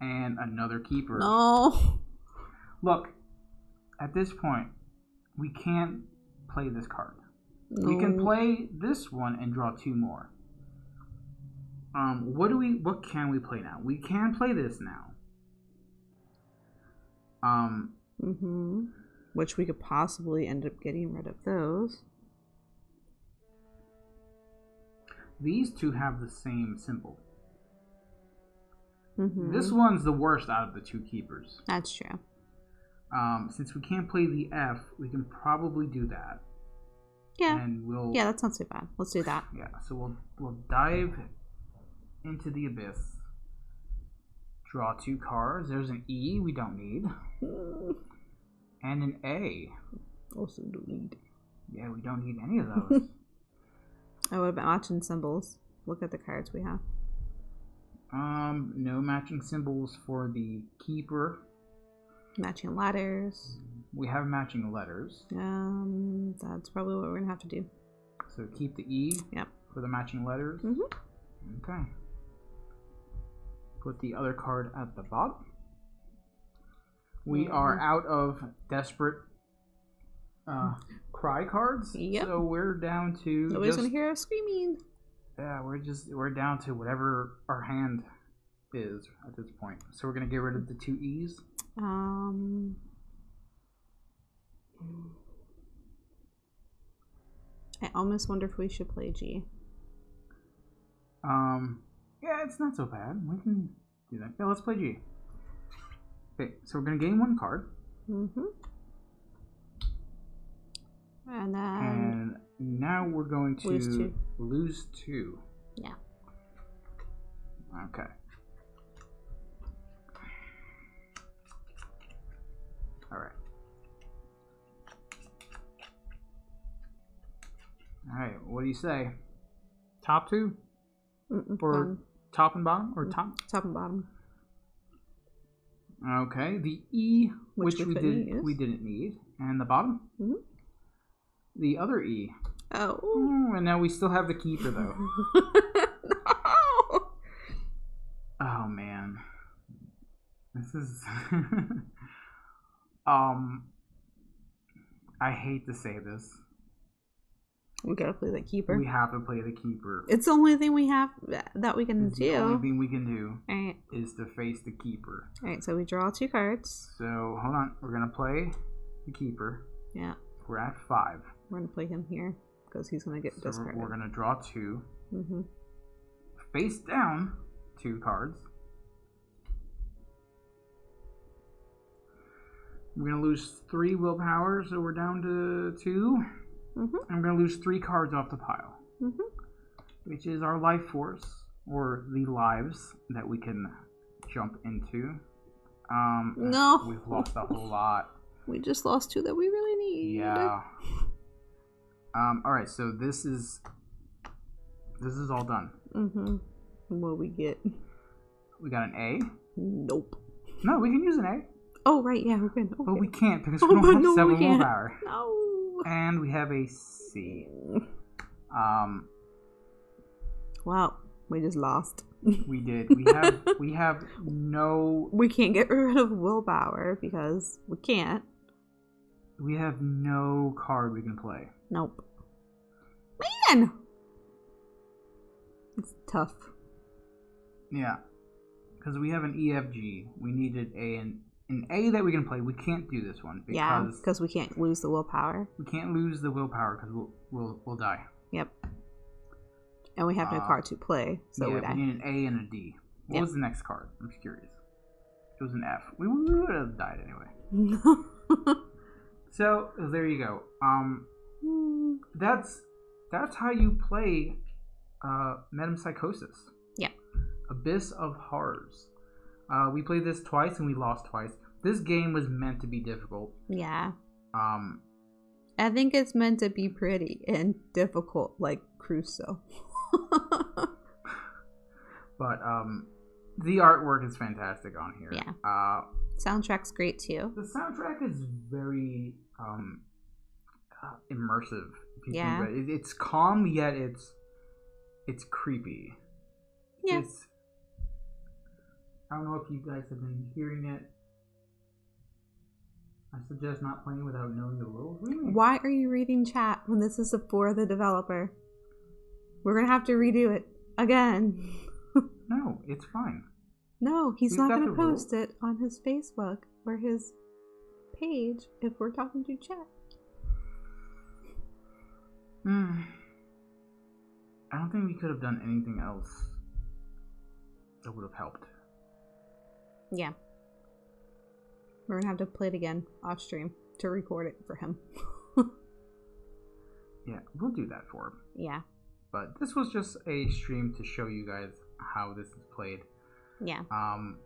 and another keeper. No. Look, at this point, we can't play this card. We can play this one and draw two more. Um, what do we? What can we play now? We can play this now. Um, Mm-hmm. Which we could possibly end up getting rid of those. These two have the same symbol. Mm-hmm. This one's the worst out of the two keepers. That's true. Um, since we can't play the F, we can probably do that, Yeah. and we'll Yeah, that's not too bad. Let's do that. *laughs* Yeah, so we'll we'll dive into the abyss. Draw two cards. There's an E we don't need, *laughs* and an A. Also don't need. Yeah, we don't need any of those. *laughs* I would have matching symbols. Look at the cards we have. um, no matching symbols for the keeper. Matching letters. We have matching letters, Um, that's probably what we're gonna have to do. so keep the E Yep. for the matching letters. Mhm. Okay. Put the other card at the bottom. We Yeah. are out of desperate uh, cry cards. Yep. So we're down to Nobody's just, gonna hear us screaming. yeah, we're just we're down to whatever our hand is at this point. So we're gonna get rid of the two E's. Um. I almost wonder if we should play G. Um, yeah, it's not so bad. We can do that. Yeah, let's play G. Okay, so we're gonna gain one card, Mm-hmm. And then and now we're going to lose two. lose two. Yeah. Okay. All right. All right. What do you say? Top two Mm-mm, or bottom. top and bottom or top? top and bottom. Okay. The E, Which which, we we couldn't did use. we didn't need, and the bottom. Mhm. The other E. Oh. Oh, and now we still have the keeper though. *laughs* no. Oh man. This is *laughs* um I hate to say this. We gotta play the keeper. We have to play the keeper. It's the only thing we have that we can It's do. the only thing we can do Alright. is to face the keeper. Alright, so we draw two cards. So hold on, we're gonna play the keeper. Yeah. We're at five. We're gonna play him here because he's gonna get So we're, discarded. we're gonna draw two. hmm Face down two cards. We're gonna lose three willpower, so we're down to two. hmm I'm gonna lose three cards off the pile. Mhm. which is our life force or the lives that we can jump into. Um, No. we've lost a whole lot. *laughs* We just lost two that we really need. Yeah. Um. All right. So this is this is all done. Mm-hmm. What we get? We got an A. Nope. No, we can use an A, Oh right, yeah, we're good. but we can't because Oh, *laughs* we don't have no, seven willpower. No. And we have a C. Um. Wow, we just lost. *laughs* We did. We have we have no *laughs* we can't get rid of willpower because we can't. we have no card we can play. Nope. Man, it's tough. Yeah. Because we have an EFG. We needed a an, an A that we can play. We can't do this one because yeah, because we can't lose the willpower. we can't lose the willpower because we'll, we'll we'll die. Yep. And we have no Uh, card to play, so yeah, we die. we need an A and a D. What Yep. was the next card? I'm just curious. It was an F. We, we would have died anyway. *laughs* So there you go. Um, that's that's how you play uh, Metempsychosis. Yeah. Abyss of Horrors. Uh, we played this twice and we lost twice. This game was meant to be difficult. yeah. Um, I think it's meant to be pretty and difficult, like Crusoe. *laughs* but um, the artwork is fantastic on here. Yeah. Uh, Soundtrack's great too. the soundtrack is very um, uh, immersive. Yeah. it. It- It's calm yet it's it's creepy. Yeah. I don't know if you guys have been hearing it. I suggest not playing without knowing the rules. What do you mean? Why are you reading chat when this is for the developer? We're gonna have to redo it again. *laughs* No, it's fine. no, he's not gonna post it on his Facebook or his page if we're talking to chat. Hmm. I don't think we could have done anything else that would have helped. Yeah. We're gonna have to play it again off stream to record it for him. *laughs* Yeah, we'll do that for him. yeah. But this was just a stream to show you guys how this is played. Yeah. Um,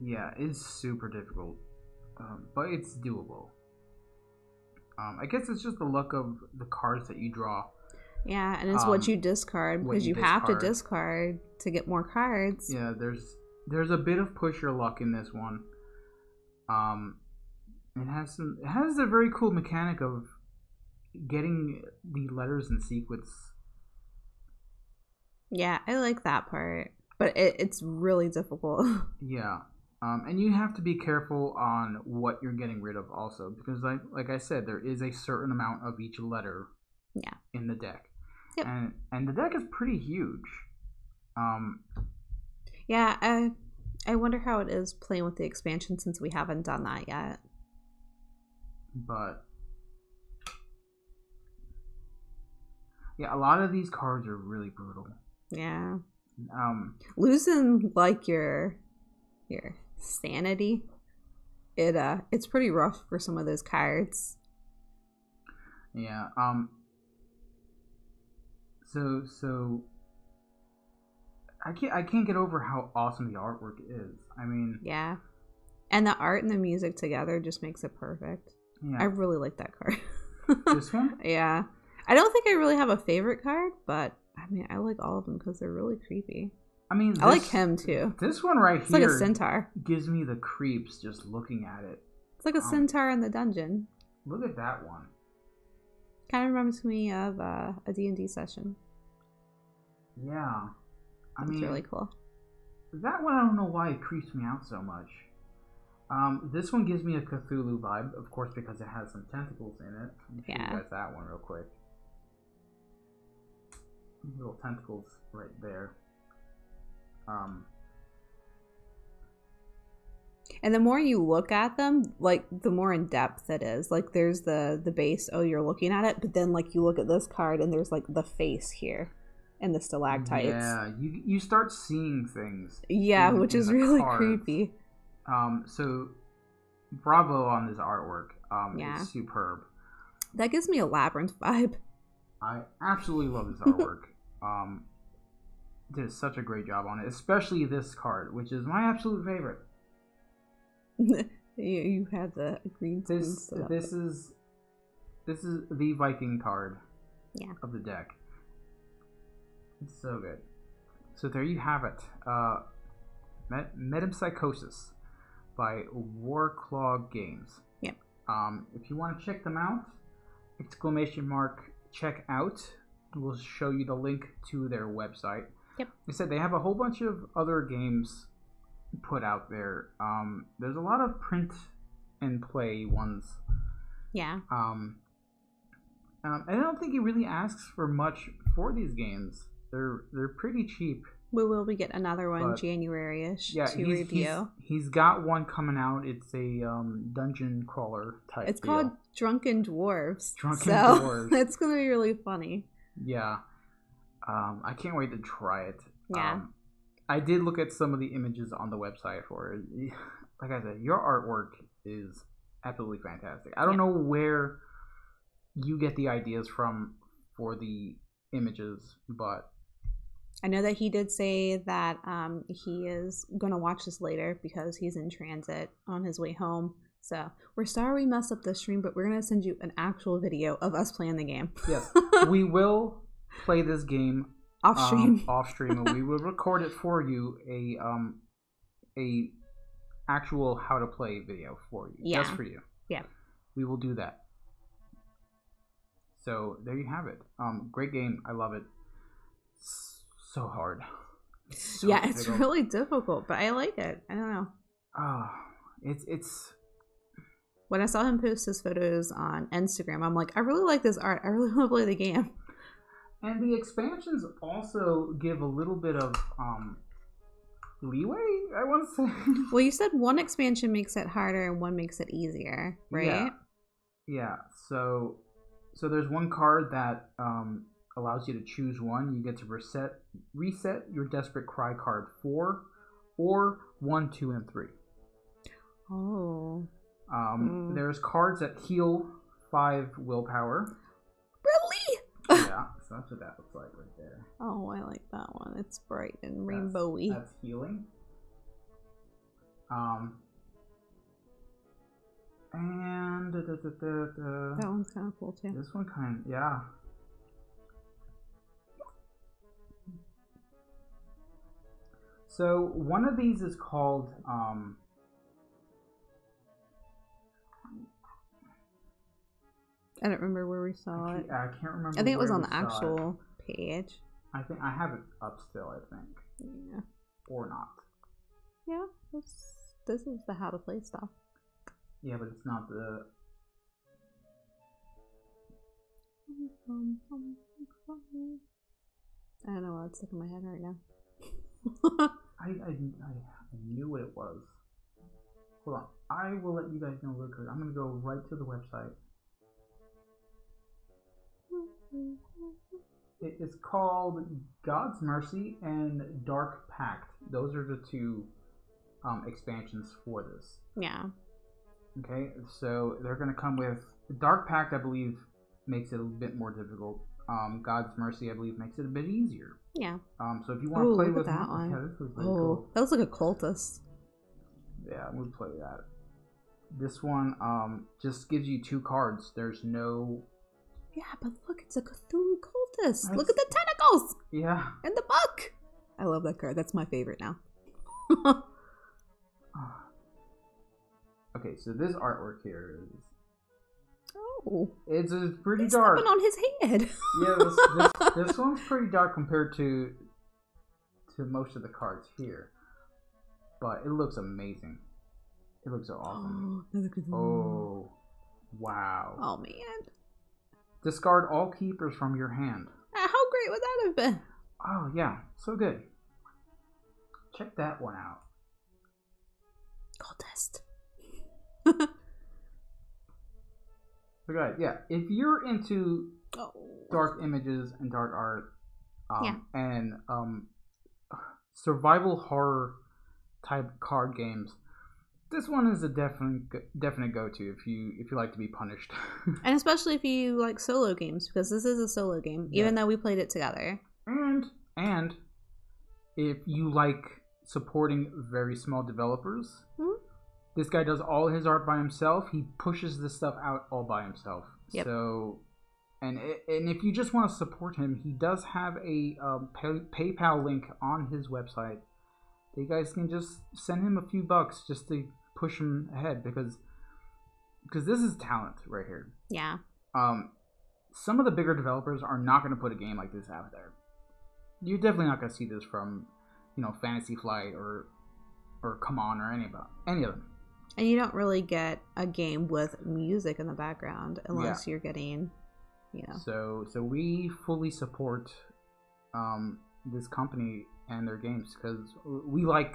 yeah, it's super difficult, um, but it's doable. Um, I guess it's just the luck of the cards that you draw. Yeah, and it's Um, what you discard because you you, have to discard. discard to get more cards. Yeah, there's there's a bit of push your luck in this one. Um, it has some. It has a very cool mechanic of getting the letters in sequence. Yeah, I like that part, but it, it's really difficult. *laughs* Yeah. Um, and you have to be careful on what you're getting rid of also because like like I said there is a certain amount of each letter Yeah. in the deck. Yep. And and the deck is pretty huge. Um yeah, I I wonder how it is playing with the expansion since we haven't done that yet. but Yeah, a lot of these cards are really brutal. Yeah, Um losing like your your sanity, it uh it's pretty rough for some of those cards. yeah, um so so I can't I can't get over how awesome the artwork is. I mean, Yeah, and the art and the music together just makes it perfect. yeah. I really like that card. this one? *laughs* yeah, I don't think I really have a favorite card, but I mean I like all of them because they're really creepy. I mean, I like him too. This one right It's here like a centaur. gives me the creeps just looking at it. It's like a Um, centaur in the dungeon. Look at that one. Kind of reminds me of uh, a D&D session. Yeah. I It's mean, really cool. that one I don't know why it creeps me out so much. Um, this one gives me a Cthulhu vibe, of course, because it has some tentacles in it. Let me show you guys that one real quick. Little tentacles right there. Um, And the more you look at them, like the more in depth it is. Like there's the the base, oh you're looking at it, but then like you look at this card and there's like the face here and the stalactites. yeah, you you start seeing things. Yeah, in- which in is really cards. creepy. Um, so bravo on this artwork. Um, Yeah. it's superb. That gives me a labyrinth vibe. I absolutely love this *laughs* artwork. um, did such a great job on it, especially this card, which is my absolute favorite. *laughs* you, you had the green This this is this is the Viking card Yeah. of the deck. It's so good. So there you have it. Uh, Met- Metempsychosis by Warclaw Games. Yep. Um, if you want to check them out, exclamation mark check out. We'll show you the link to their website. Yep. They said they have a whole bunch of other games put out there. Um, there's a lot of print and play ones. Yeah. Um, um, I don't think he really asks for much for these games. They're they're pretty cheap. We will be getting another one But- January-ish Yeah, to he's, review. He's, he's got one coming out. It's a um, dungeon crawler type. It's deal. called Drunken Dwarves. Drunken so *laughs* Dwarves. it's gonna be really funny. Yeah. Um, I can't wait to try it. Yeah. Um, I did look at some of the images on the website for it. *sighs* Like I said, your artwork is absolutely fantastic. I don't Yeah. know where you get the ideas from for the images, but I know that he did say that um, he is gonna watch this later because he's in transit on his way home. So we're sorry we messed up the stream, but we're gonna send you an actual video of us playing the game yes, *laughs* we will play this game off stream. um, off stream, and we *laughs* will record it for you a um a actual how to play video for you, just for you. Yeah. we will do that. So there you have it. Um, great game. I love it. S- So hard. So yeah, it's difficult. really difficult, but I like it. I don't know. Ah, it's it's When I saw him post his photos on Instagram, I'm like, I really like this art. I really *laughs* want to play the game. And the expansions also give a little bit of um leeway. I want to say. *laughs* Well, you said one expansion makes it harder and one makes it easier, right? Yeah. Yeah. So so there's one card that um, allows you to choose one. You get to reset reset your Desperate Cry card four or one, two, and three. Oh, Um, Mm. There's cards that heal five willpower. Really? yeah, so that's what that looks like right there. Oh, I like that one. It's bright and rainbowy. That's healing. Um, and da, da, da. That one's kind of cool too. This one kind of, yeah. So one of these is called um I don't remember where we I saw it. I can't remember. I think it was on the saw it. actual page. I think I have it up still. I think Yeah. or not. Yeah. This this is the how to play stuff. Yeah, but it's not the. I don't know why it's stuck in my head right now. I, *laughs* I, I, I knew what it was. Hold on. I will let you guys know real quick. I'm gonna go right to the website. It is called God's Mercy and Dark Pact. Those are the two um, expansions for this. yeah. Okay, so they're gonna come with Dark Pact. I believe makes it a bit more difficult. Um, God's Mercy, I believe, makes it a bit easier. Yeah. Um, so if you want to play with that one, one. yeah, this really Oh, cool. that looks like a cultist. Yeah, I'm gonna play that. This one um just gives you two cards. There's no Yeah, but look, it's a Cthulhu cultist. Look at the tentacles yeah. and the buck. I love that card. That's my favorite now. *sighs* Okay, so this artwork here is oh, it's, uh, it's pretty he's dark. on his head. yeah, this, *laughs* this this one's pretty dark compared to to most of the cards here, but it looks amazing. It looks awesome. Oh. Oh, wow! Oh man, Discard all keepers from your hand. Ah, how great would that have been? Oh yeah, so good. Check that one out. Cultist. So guys, yeah, if you're into Oh, dark images and dark art, um, Yeah. and um, survival horror type card games, this one is a definite definite go to if you if you like to be punished. *laughs* And especially if you like solo games, because this is a solo game, even though we played it together. and and if you like supporting very small developers, Hmm. this guy does all his art by himself. He pushes this stuff out all by himself. Yep. So, and and if you just want to support him, he does have a um, pay, PayPal link on his website. You guys can just send him a few bucks just to push him ahead because because this is talent right here. Yeah. Um, some of the bigger developers are not going to put a game like this out there. You're definitely not going to see this from, you know, Fantasy Flight or or CMON or any of them. Any of them. And you don't really get a game with music in the background unless you're getting, you know. So so we fully support um, this company and their games because we like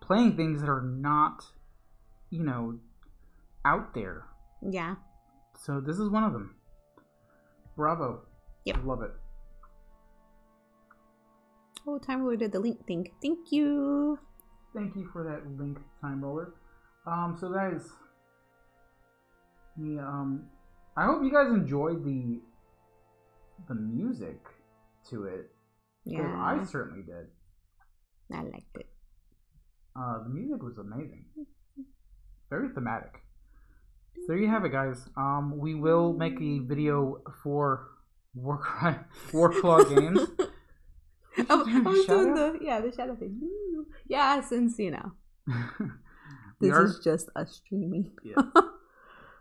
playing things that are not, you know, out there. Yeah. So this is one of them. Bravo. Yep. Love it. Oh, Time roller did the link thing. Thank you. Thank you for that link, Time Roller. Um, so guys, the um, I hope you guys enjoyed the the music to it. 'Cause Yeah. I certainly did. I liked it. Uh, the music was amazing. Very thematic. So there you have it, guys. Um, we will make a video for Warcry, *laughs* Warclaw Games. *laughs* *laughs* Oh, I was doing the yeah the shadow thing. Yeah, since you know this are, is just us streaming. yeah,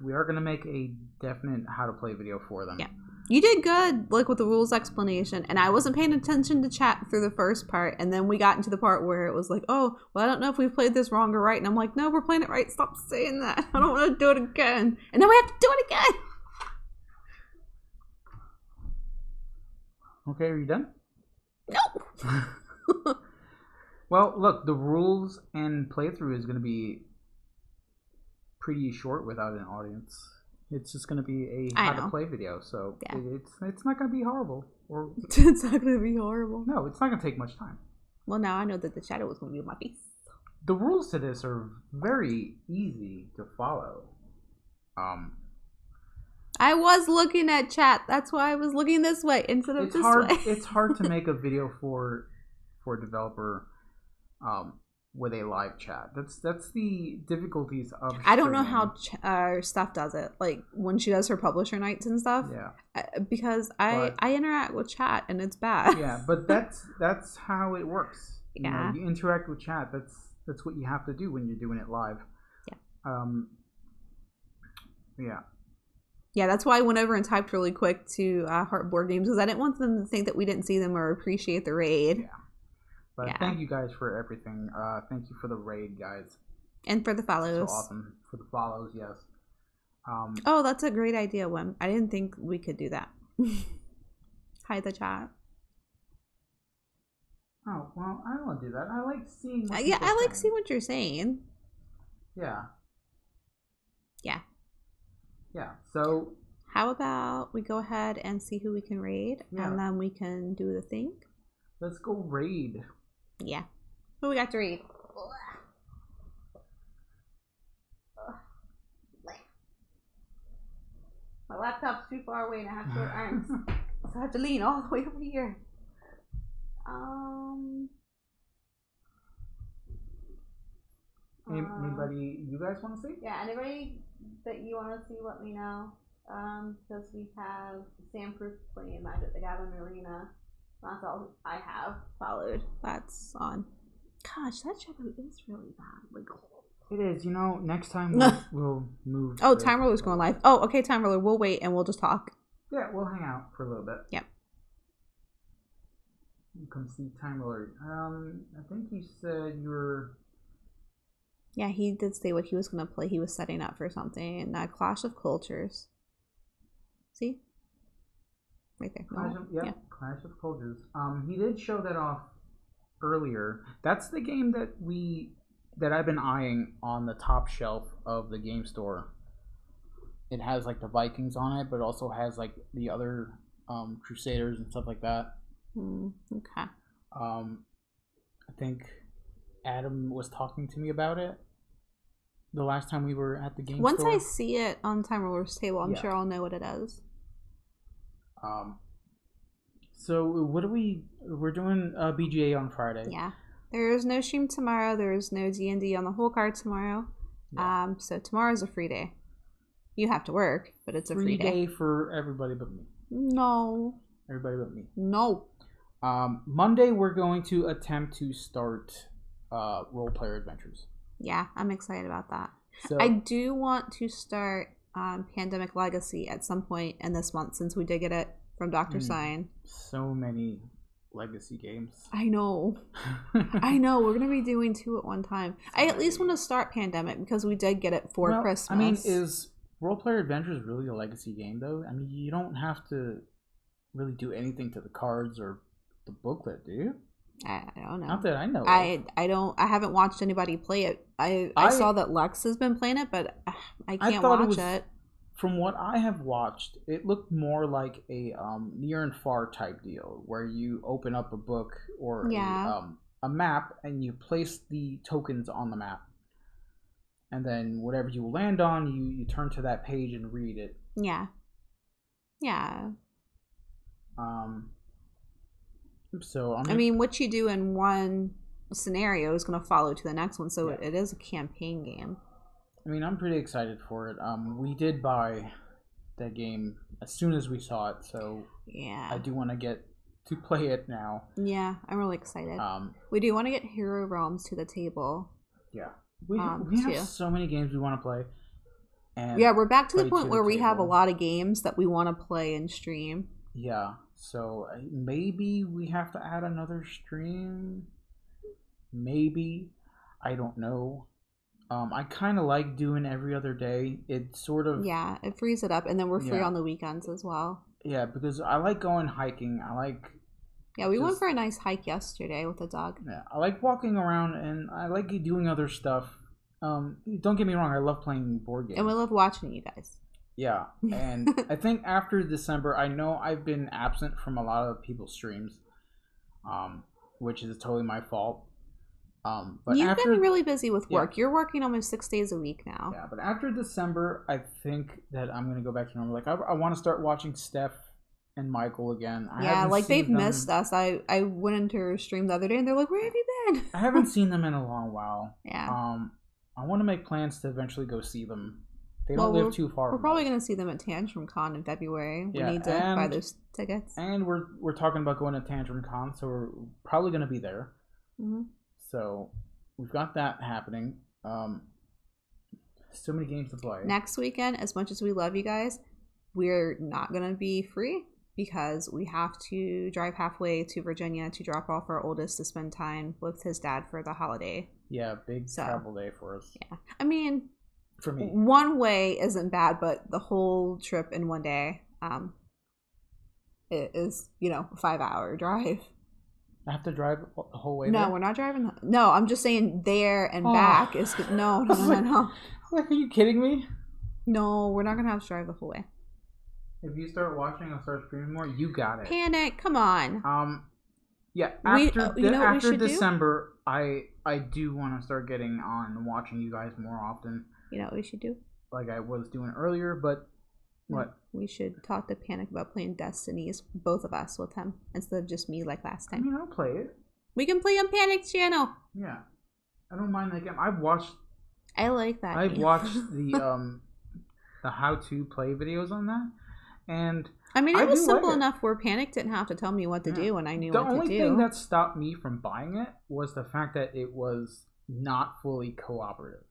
we are gonna make a definite how to play video for them. Yeah. You did good, like with the rules explanation, and I wasn't paying attention to chat through the first part, and then we got into the part where it was like, "Oh, well, I don't know if we played this wrong or right," and I'm like, "No, we're playing it right. Stop saying that. *laughs* I don't want to do it again." And then we have to do it again. *laughs* Okay, are you done? No. *laughs* Well, look, the rules and playthrough is going to be pretty short without an audience. It's just going to be a I how know. to play video, so Yeah. it, it's it's not going to be horrible. Or *laughs* it's not gonna be horrible. no, it's not going to take much time. Well, now I know that the shadow was gonna be on my face. The rules to this are very easy to follow. Um, I was looking at chat. That's why I was looking this way instead of it's this hard. way. it's hard to make a *laughs* video for for a developer um, with a live chat. That's that's the difficulties of. I don't know how ch- uh, Steph does it, like when she does her publisher nights and stuff. Yeah. Uh, because I But- I interact with chat and it's bad. yeah, but *laughs* that's that's how it works. You know, Yeah. you interact with chat. That's that's what you have to do when you're doing it live. Yeah. Um. Yeah. Yeah, that's why I went over and typed really quick to uh, Heart Board Games because I didn't want them to think that we didn't see them or appreciate the raid Yeah. But Yeah. thank you guys for everything. Uh, thank you for the raid, guys. and for the follows. So awesome for the follows. Yes. Um. Oh, that's a great idea, Wim. I didn't think we could do that. *laughs* Hide the chat. Oh well, I don't want to do that. I like seeing. Uh, yeah, I like seeing what you're saying. Yeah. Yeah. Yeah. So How about we go ahead and see who we can raid, Yeah. and then we can do the thing. let's go raid. Yeah. Who we got to raid? My laptop's too far away and I have short arms. so I have to lean all the way over here. Um. Any, uh, anybody you guys want to see? Yeah, anybody that you want to see, let me know. Um, because we have Sam Proof playing Magic the Gathering Arena. That's all I have followed. That's on. Gosh, that shadow is really bad. Like, It is. You know, next time *laughs* we'll, we'll move. oh, the- Time Roller's going live. Oh, okay, Time Roller. We'll wait and we'll just talk. Yeah, we'll hang out for a little bit. Yep. Come see Time Roller. Um, I think you said you were. Yeah, he did say what he was going to play. He was setting up for something. Uh, Clash of Cultures. See? Right there. Clash of, yep, Clash of Cultures. Um, he did show that off earlier. That's the game that we that I've been eyeing on the top shelf of the game store. It has like the Vikings on it, but it also has like the other um, Crusaders and stuff like that. Hmm, okay. Um, I think Adam was talking to me about it. the last time we were at the game Once store. I see it on Time Roller's table, I'm Yeah. sure I'll know what it is. Um, so what do we? We're doing uh, BGA on Friday. Yeah. There is no stream tomorrow. There is no D and D on the whole card tomorrow. Yeah. Um, so tomorrow's a free day. You have to work, but it's a free free, day for everybody but me. No, Everybody but me. no. Um, Monday we're going to attempt to start uh, Roll Player adventures. Yeah, I'm excited about that. So I do want to start um, Pandemic Legacy at some point in this month since we did get it from Doctor Mm. Sign. so many legacy games. I know. *laughs* I know. We're gonna be doing two at one time. I at least want to start Pandemic because we did get it for Well, Christmas. I mean, is Roll Player adventures really a legacy game though? I mean, you don't have to really do anything to the cards or the booklet, do you? I, I don't know. Not that I know. I I don't. I haven't watched anybody play it. I I, I- saw that Lex has been playing it, but uh, I I can't it watch was- it. From what I have watched, it looked more like a um, near and far type deal, where you open up a book or Yeah. a, um, a map and you place the tokens on the map, and then whatever you land on, you you turn to that page and read it. Yeah. Yeah. Um, so I'm I mean, what you do in one scenario is going to follow to the next one, so Yeah. it is a campaign game. I mean, I'm pretty excited for it. Um, we did buy that game as soon as we saw it, so Yeah. I do want to get to *laughs* play it now. Yeah, I'm really excited. Um, we do want to get Hero Realms to the table. yeah, we Um, we have too. so many games we want to play, and yeah, we're back to the point to where the we have a lot of games that we want to play and stream. yeah. So uh, maybe we have to add another stream. Maybe I don't know. Um, I kind of like doing every other day. It sort of Yeah, it frees it up, and then we're free Yeah. on the weekends as well. yeah because I like going hiking. I like Yeah, we went for a nice hike yesterday with the dog. Yeah, I like walking around and I like doing other stuff. Um, don't get me wrong, I love playing board games. And we love watching you guys. Yeah, and *laughs* I think after December, I know I've been absent from a lot of people's streams, um, which is totally my fault. Um, but You've after been really busy with Yeah. work. You're working almost six days a week now. yeah, but after December, I think that I'm gonna go back to normal. Like I, I want to start watching Steph and Michael again. I yeah, like they've them- missed us. I I went into her stream the other day and they're like, "Where have you been?" I haven't *laughs* seen them in a long while. Yeah, Um, I want to make plans to eventually go see them. They Well, don't live we're- too far. we're probably gonna see them at Tantrum Con in February. We Yeah, need to buy those tickets. And we're we're talking about going to Tantrum Con, so we're probably gonna be there. hmm So we've got that happening. Um, so many games to play. Next weekend, as much as we love you guys, we're not gonna be free because we have to drive halfway to Virginia to drop off our oldest to spend time with his dad for the holiday. Yeah, big So- travel day for us. Yeah, I mean, For me. one way isn't bad, but the whole trip in one day, um, it is you know a five hour *laughs* drive. I have to drive the whole way. no, there? we're not driving. No, I'm just saying there and Oh. back is. No, *laughs* no, no, no, no. Like, are you kidding me? No, we're not gonna have to drive the whole way. If you start watching, I'll start streaming more. You got it. Panic! Come on. Um, yeah. We- After uh, you the- know what we after should do? December, I I do want to start getting on watching you guys more often, You know what we should do? like I was doing earlier. But what? We should talk to Panic about playing Destinies, both of us with him instead of just me like last time. I mean, I'll play it. We can play on Panic's channel. Yeah, I don't mind that game. I've watched I like that. I've game. watched the *laughs* um the how to play videos on that, and I mean, I it was do like simple it. enough where Panic didn't have to tell me what to Yeah. do, and I knew the what only to thing that stopped me from buying it was the fact that it was not fully cooperative.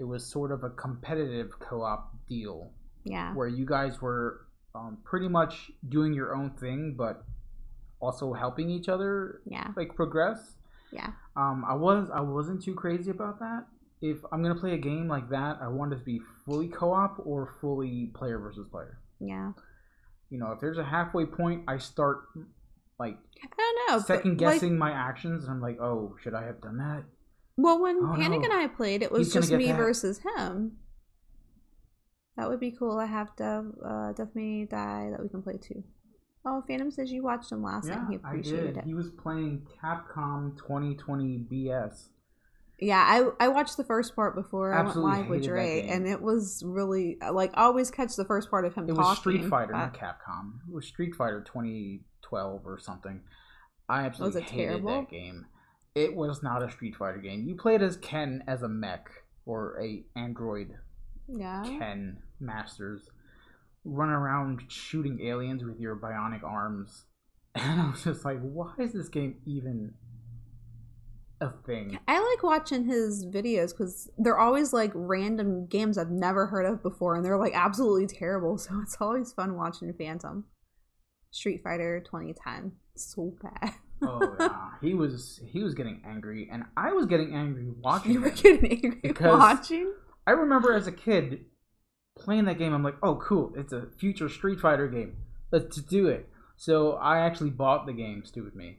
It was sort of a competitive co-op deal Yeah. where you guys were um, pretty much doing your own thing, but also helping each other Yeah. like progress. Yeah. Um, I was I wasn't too crazy about that. If I'm gonna play a game like that, I want it to be fully co-op or fully player versus player. Yeah. You know, if there's a halfway point, I start like I don't know. second like, guessing my actions, and I'm like, oh, should I have done that? Well, when Oh, Panic no. and I played, it was just me that. versus him. That would be cool. I have Dev, uh, Death May Die that we can play too. Oh, Phantom says you watched him last yeah, time. He I appreciated did. it. He was playing Capcom 2020 BS. Yeah, I I watched the first part before Absolutely I went live with Dre, and it was really like I always catch the first part of him It talking. was Street Fighter, not Capcom. It was Street Fighter 2012 or something. I absolutely it hated terrible? that game. It was not a Street Fighter game. You played as Ken as a mech or a android yeah. Ken Masters, run around shooting aliens with your bionic arms, *laughs* and I was just like, why is this game even a thing? I like watching his videos because they're always like random games I've never heard of before, and they're like absolutely terrible. *laughs* So it's always fun watching Phantom. Street Fighter 2010, so bad. *laughs* oh yeah, he was he was getting angry, and I was getting angry watching. You were getting angry watching. I remember as a kid playing that game. I'm like, oh, cool! It's a future Street Fighter game. Let's do it. So I actually bought the game. Stupid me.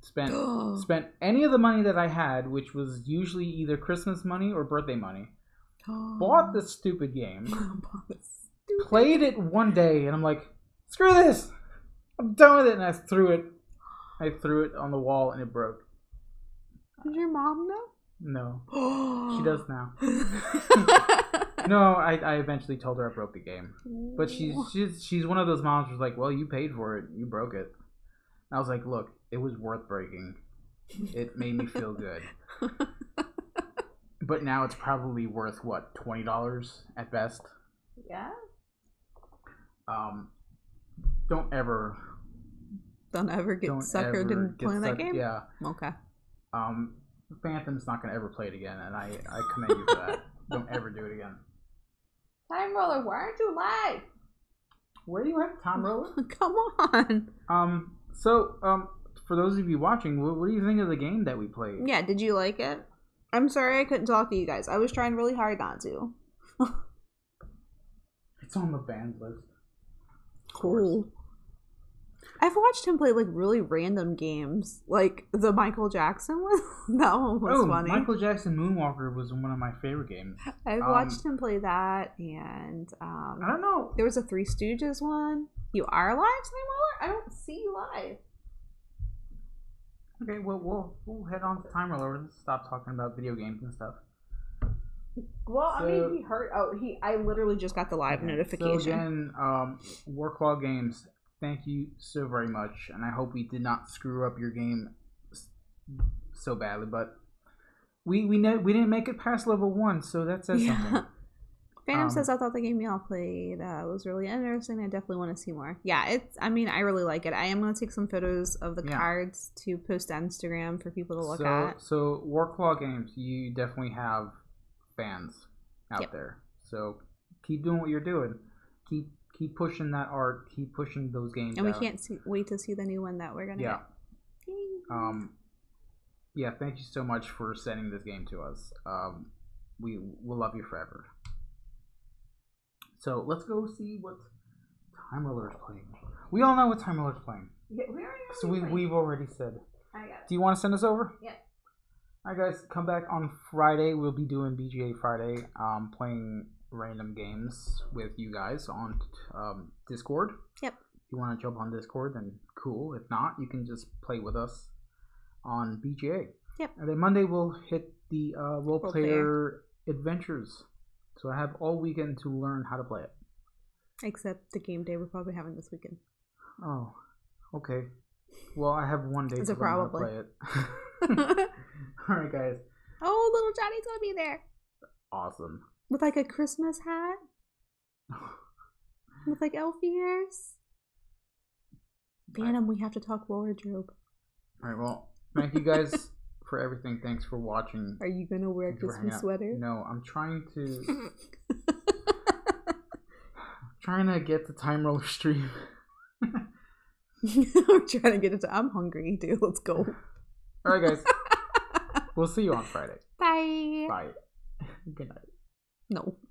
Spent *gasps* spent any of the money that I had, which was usually either Christmas money or birthday money. *gasps* Bought the stupid game. *laughs* Stupid- Played it one day, and I'm like, screw this! I'm done with it, and I threw it. I threw it on the wall, and it broke. Did your mom know? No, *gasps* she does now. *laughs* No, I, I eventually told her I broke the game. But she's she's she's one of those moms who's like, well, you paid for it, you broke it. And I was like, look, it was worth breaking. It made me feel good. But now it's probably worth what twenty dollars at best. yeah. Um, don't ever Don't ever get don't suckered ever in get playing that game. Yeah. Okay. Um, Phantom's not gonna ever play it again, and I I commend you for that. *laughs* don't ever do it again. Time roller, why aren't you live? Where do you have time Roller? *laughs* Come on. Um, so um, for those of you watching, what, what do you think of the game that we played? Yeah, did you like it? I'm sorry I couldn't talk to you guys. I was trying really hard not to. *laughs* It's on the banned list. Cool. I've watched him play like really random games, like the Michael Jackson one. *laughs* that one was oh, funny. Michael Jackson Moonwalker was one of my favorite games. I've um, watched him play that, and um, I don't know. there was a Three Stooges one. You are live, Sam Waller? I don't see you live. Okay, well we'll we'll head on to Time Roller. Let's stop talking about video games and stuff. Well, I mean, he heard. Oh, he. I literally just got the live Okay, notification. So again, um, Warclaw Games, thank you so very much, and I hope we did not screw up your game so badly. But we we ne- we didn't make it past level one, so that says Yeah. something. *laughs* Phantom Um, says, "I thought the game y'all played uh, was really interesting. I definitely want to see more." Yeah, it's. I mean, I really like it. I am going to take some photos of the Yeah. cards to post on Instagram for people to look so at. so Warclaw Games, you definitely have fans out Yep. there. So keep doing what you're doing. Keep keep pushing that art. Keep pushing those games. And we out. can't see, wait to see the new one that we're gonna Yeah. get. Um, yeah, thank you so much for sending this game to us. Um, we will love you forever. So let's go see what Time Roller is playing. We all know what Time Roller is playing. Yeah, we already so we, playing. we've already said. I got it. Do you want to send us over? Yeah. Alright, guys, come back on Friday. We'll be doing BGA Friday, um, playing random games with you guys on um, Discord. Yep. If you want to jump on Discord, then cool. If not, you can just play with us on BGA. Yep. And then Monday we'll hit the uh, role Roll Player adventures. So I have all weekend to learn how to play it. Except the game day we're probably having this weekend. Oh, okay. Well, I have one day to learn how to probably. play it. *laughs* *laughs* all right, guys. oh, little Johnny's gonna be there Awesome. With like a Christmas hat *sighs* with like elf ears. Phantom, we have to talk wardrobe. All right. Well, thank you guys *laughs* for everything. Thanks for watching. Are you gonna wear a Thank you for hanging Christmas sweater? No, I'm trying to *laughs* trying to get the time roller stream. *laughs* I'm trying to get it to. I'm hungry, dude. Let's go. All right, guys. we'll see you on Friday. Bye. Bye. Good night. No.